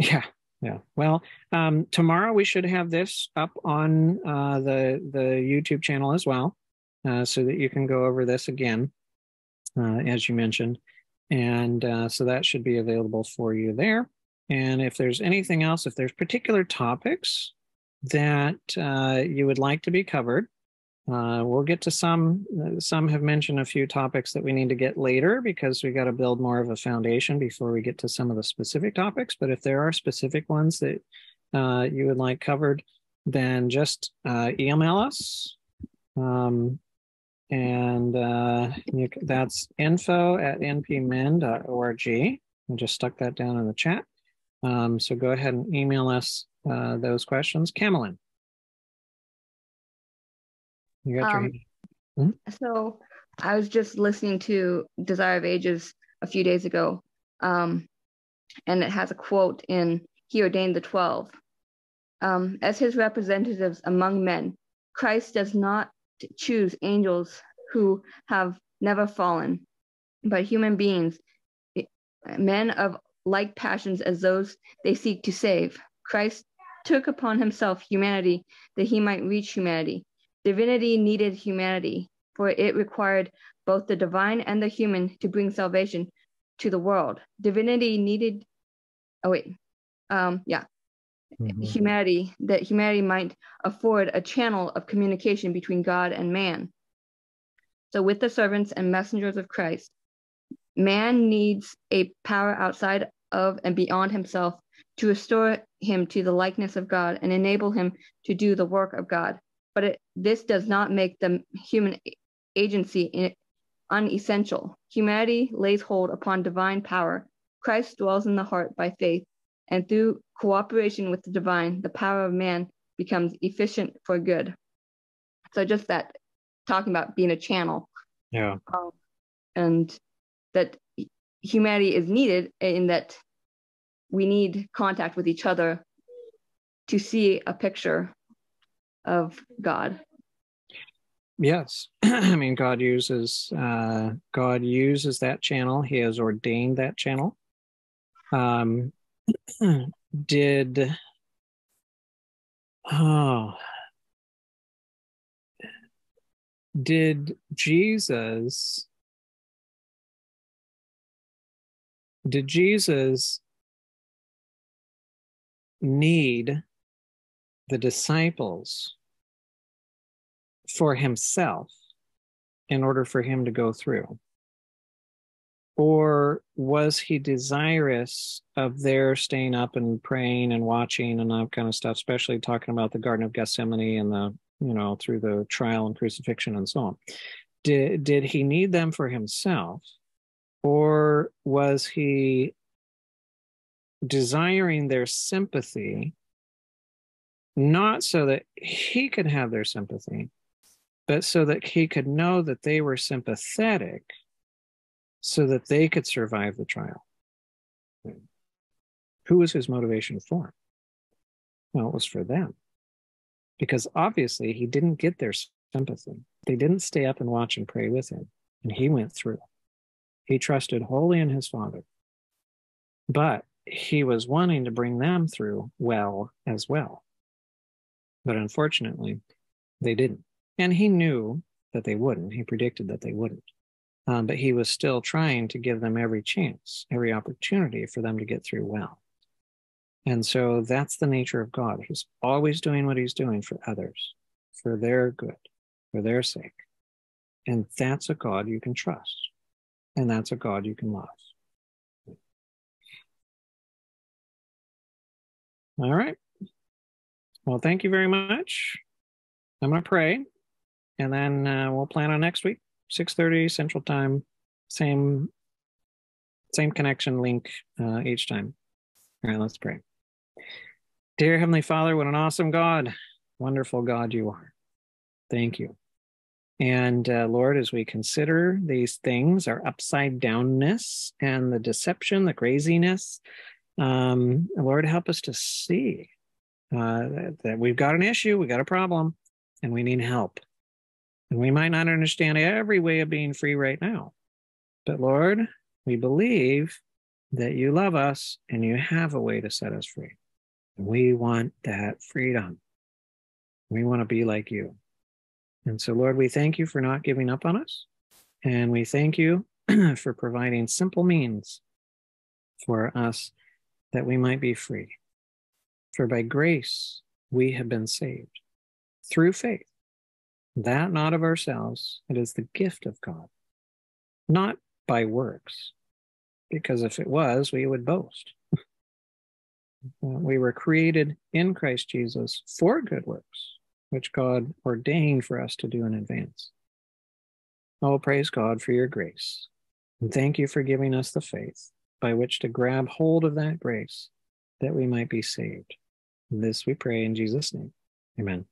Yeah, yeah. Well, um, tomorrow we should have this up on uh, the the YouTube channel as well, uh, so that you can go over this again, uh, as you mentioned, and uh, so that should be available for you there. And if there's anything else, if there's particular topics that uh, you would like to be covered, uh, we'll get to some. Some have mentioned a few topics that we need to get later because we got to build more of a foundation before we get to some of the specific topics. But if there are specific ones that uh, you would like covered, then just uh, email us. Um, and uh, you, that's info at npmin.org. I just stuck that down in the chat. Um, so go ahead and email us uh, those questions. Camelin. You got um, your hmm? So I was just listening to Desire of Ages a few days ago, um, and it has a quote in He ordained the twelve. Um, as his representatives among men, Christ does not choose angels who have never fallen, but human beings, men of like passions as those they seek to save. Christ took upon himself humanity that he might reach humanity. Divinity needed humanity, for it required both the divine and the human to bring salvation to the world. Divinity needed, oh, wait, um, yeah, mm-hmm. humanity, that humanity might afford a channel of communication between God and man. So, with the servants and messengers of Christ, man needs a power outside of and beyond himself to restore him to the likeness of God and enable him to do the work of God but it, this does not make the human agency unessential. Humanity lays hold upon divine power. Christ dwells in the heart by faith, and through cooperation with the divine, the power of man becomes efficient for good. So, just that talking about being a channel. Yeah. Um, and that humanity is needed in that we need contact with each other to see a picture of God. Yes, [CLEARS THROAT] I mean God uses uh, God uses that channel. He has ordained that channel. Um, [CLEARS THROAT] did oh did Jesus did Jesus need the disciples for himself in order for him to go through? Or was he desirous of their staying up and praying and watching and that kind of stuff, especially talking about the Garden of Gethsemane and the, you know, through the trial and crucifixion and so on? did, did he need them for himself? Or was he desiring their sympathy, not so that he could have their sympathy, but so that he could know that they were sympathetic so that they could survive the trial? Who was his motivation for? Well, it was for them. Because obviously he didn't get their sympathy. They didn't stay up and watch and pray with him. And he went through. He trusted wholly in his Father. But he was wanting to bring them through well as well. But unfortunately, they didn't. And he knew that they wouldn't. He predicted that they wouldn't. Um, but he was still trying to give them every chance, every opportunity for them to get through well. And so that's the nature of God. He's always doing what he's doing for others, for their good, for their sake. And that's a God you can trust. And that's a God you can love. All right. Well, thank you very much. I'm going to pray, and then uh, we'll plan on next week, 6:30 Central Time, same same connection link uh, each time. All right, let's pray. Dear Heavenly Father, what an awesome God, wonderful God you are. Thank you. And uh, Lord, as we consider these things, our upside downness and the deception, the craziness, um, Lord, help us to see uh, that, we've got an issue, we got a problem, and we need help. And we might not understand every way of being free right now. But Lord, we believe that you love us and you have a way to set us free. And we want that freedom. We want to be like you. And so, Lord, we thank you for not giving up on us. And we thank you [CLEARS THROAT] for providing simple means for us that we might be free. For by grace we have been saved through faith, that not of ourselves, it is the gift of God, not by works, because if it was, we would boast. [LAUGHS] Uh, we were created in Christ Jesus for good works, which God ordained for us to do in advance. Oh, praise God for your grace. And thank you for giving us the faith by which to grab hold of that grace that we might be saved. This we pray in Jesus' name. Amen.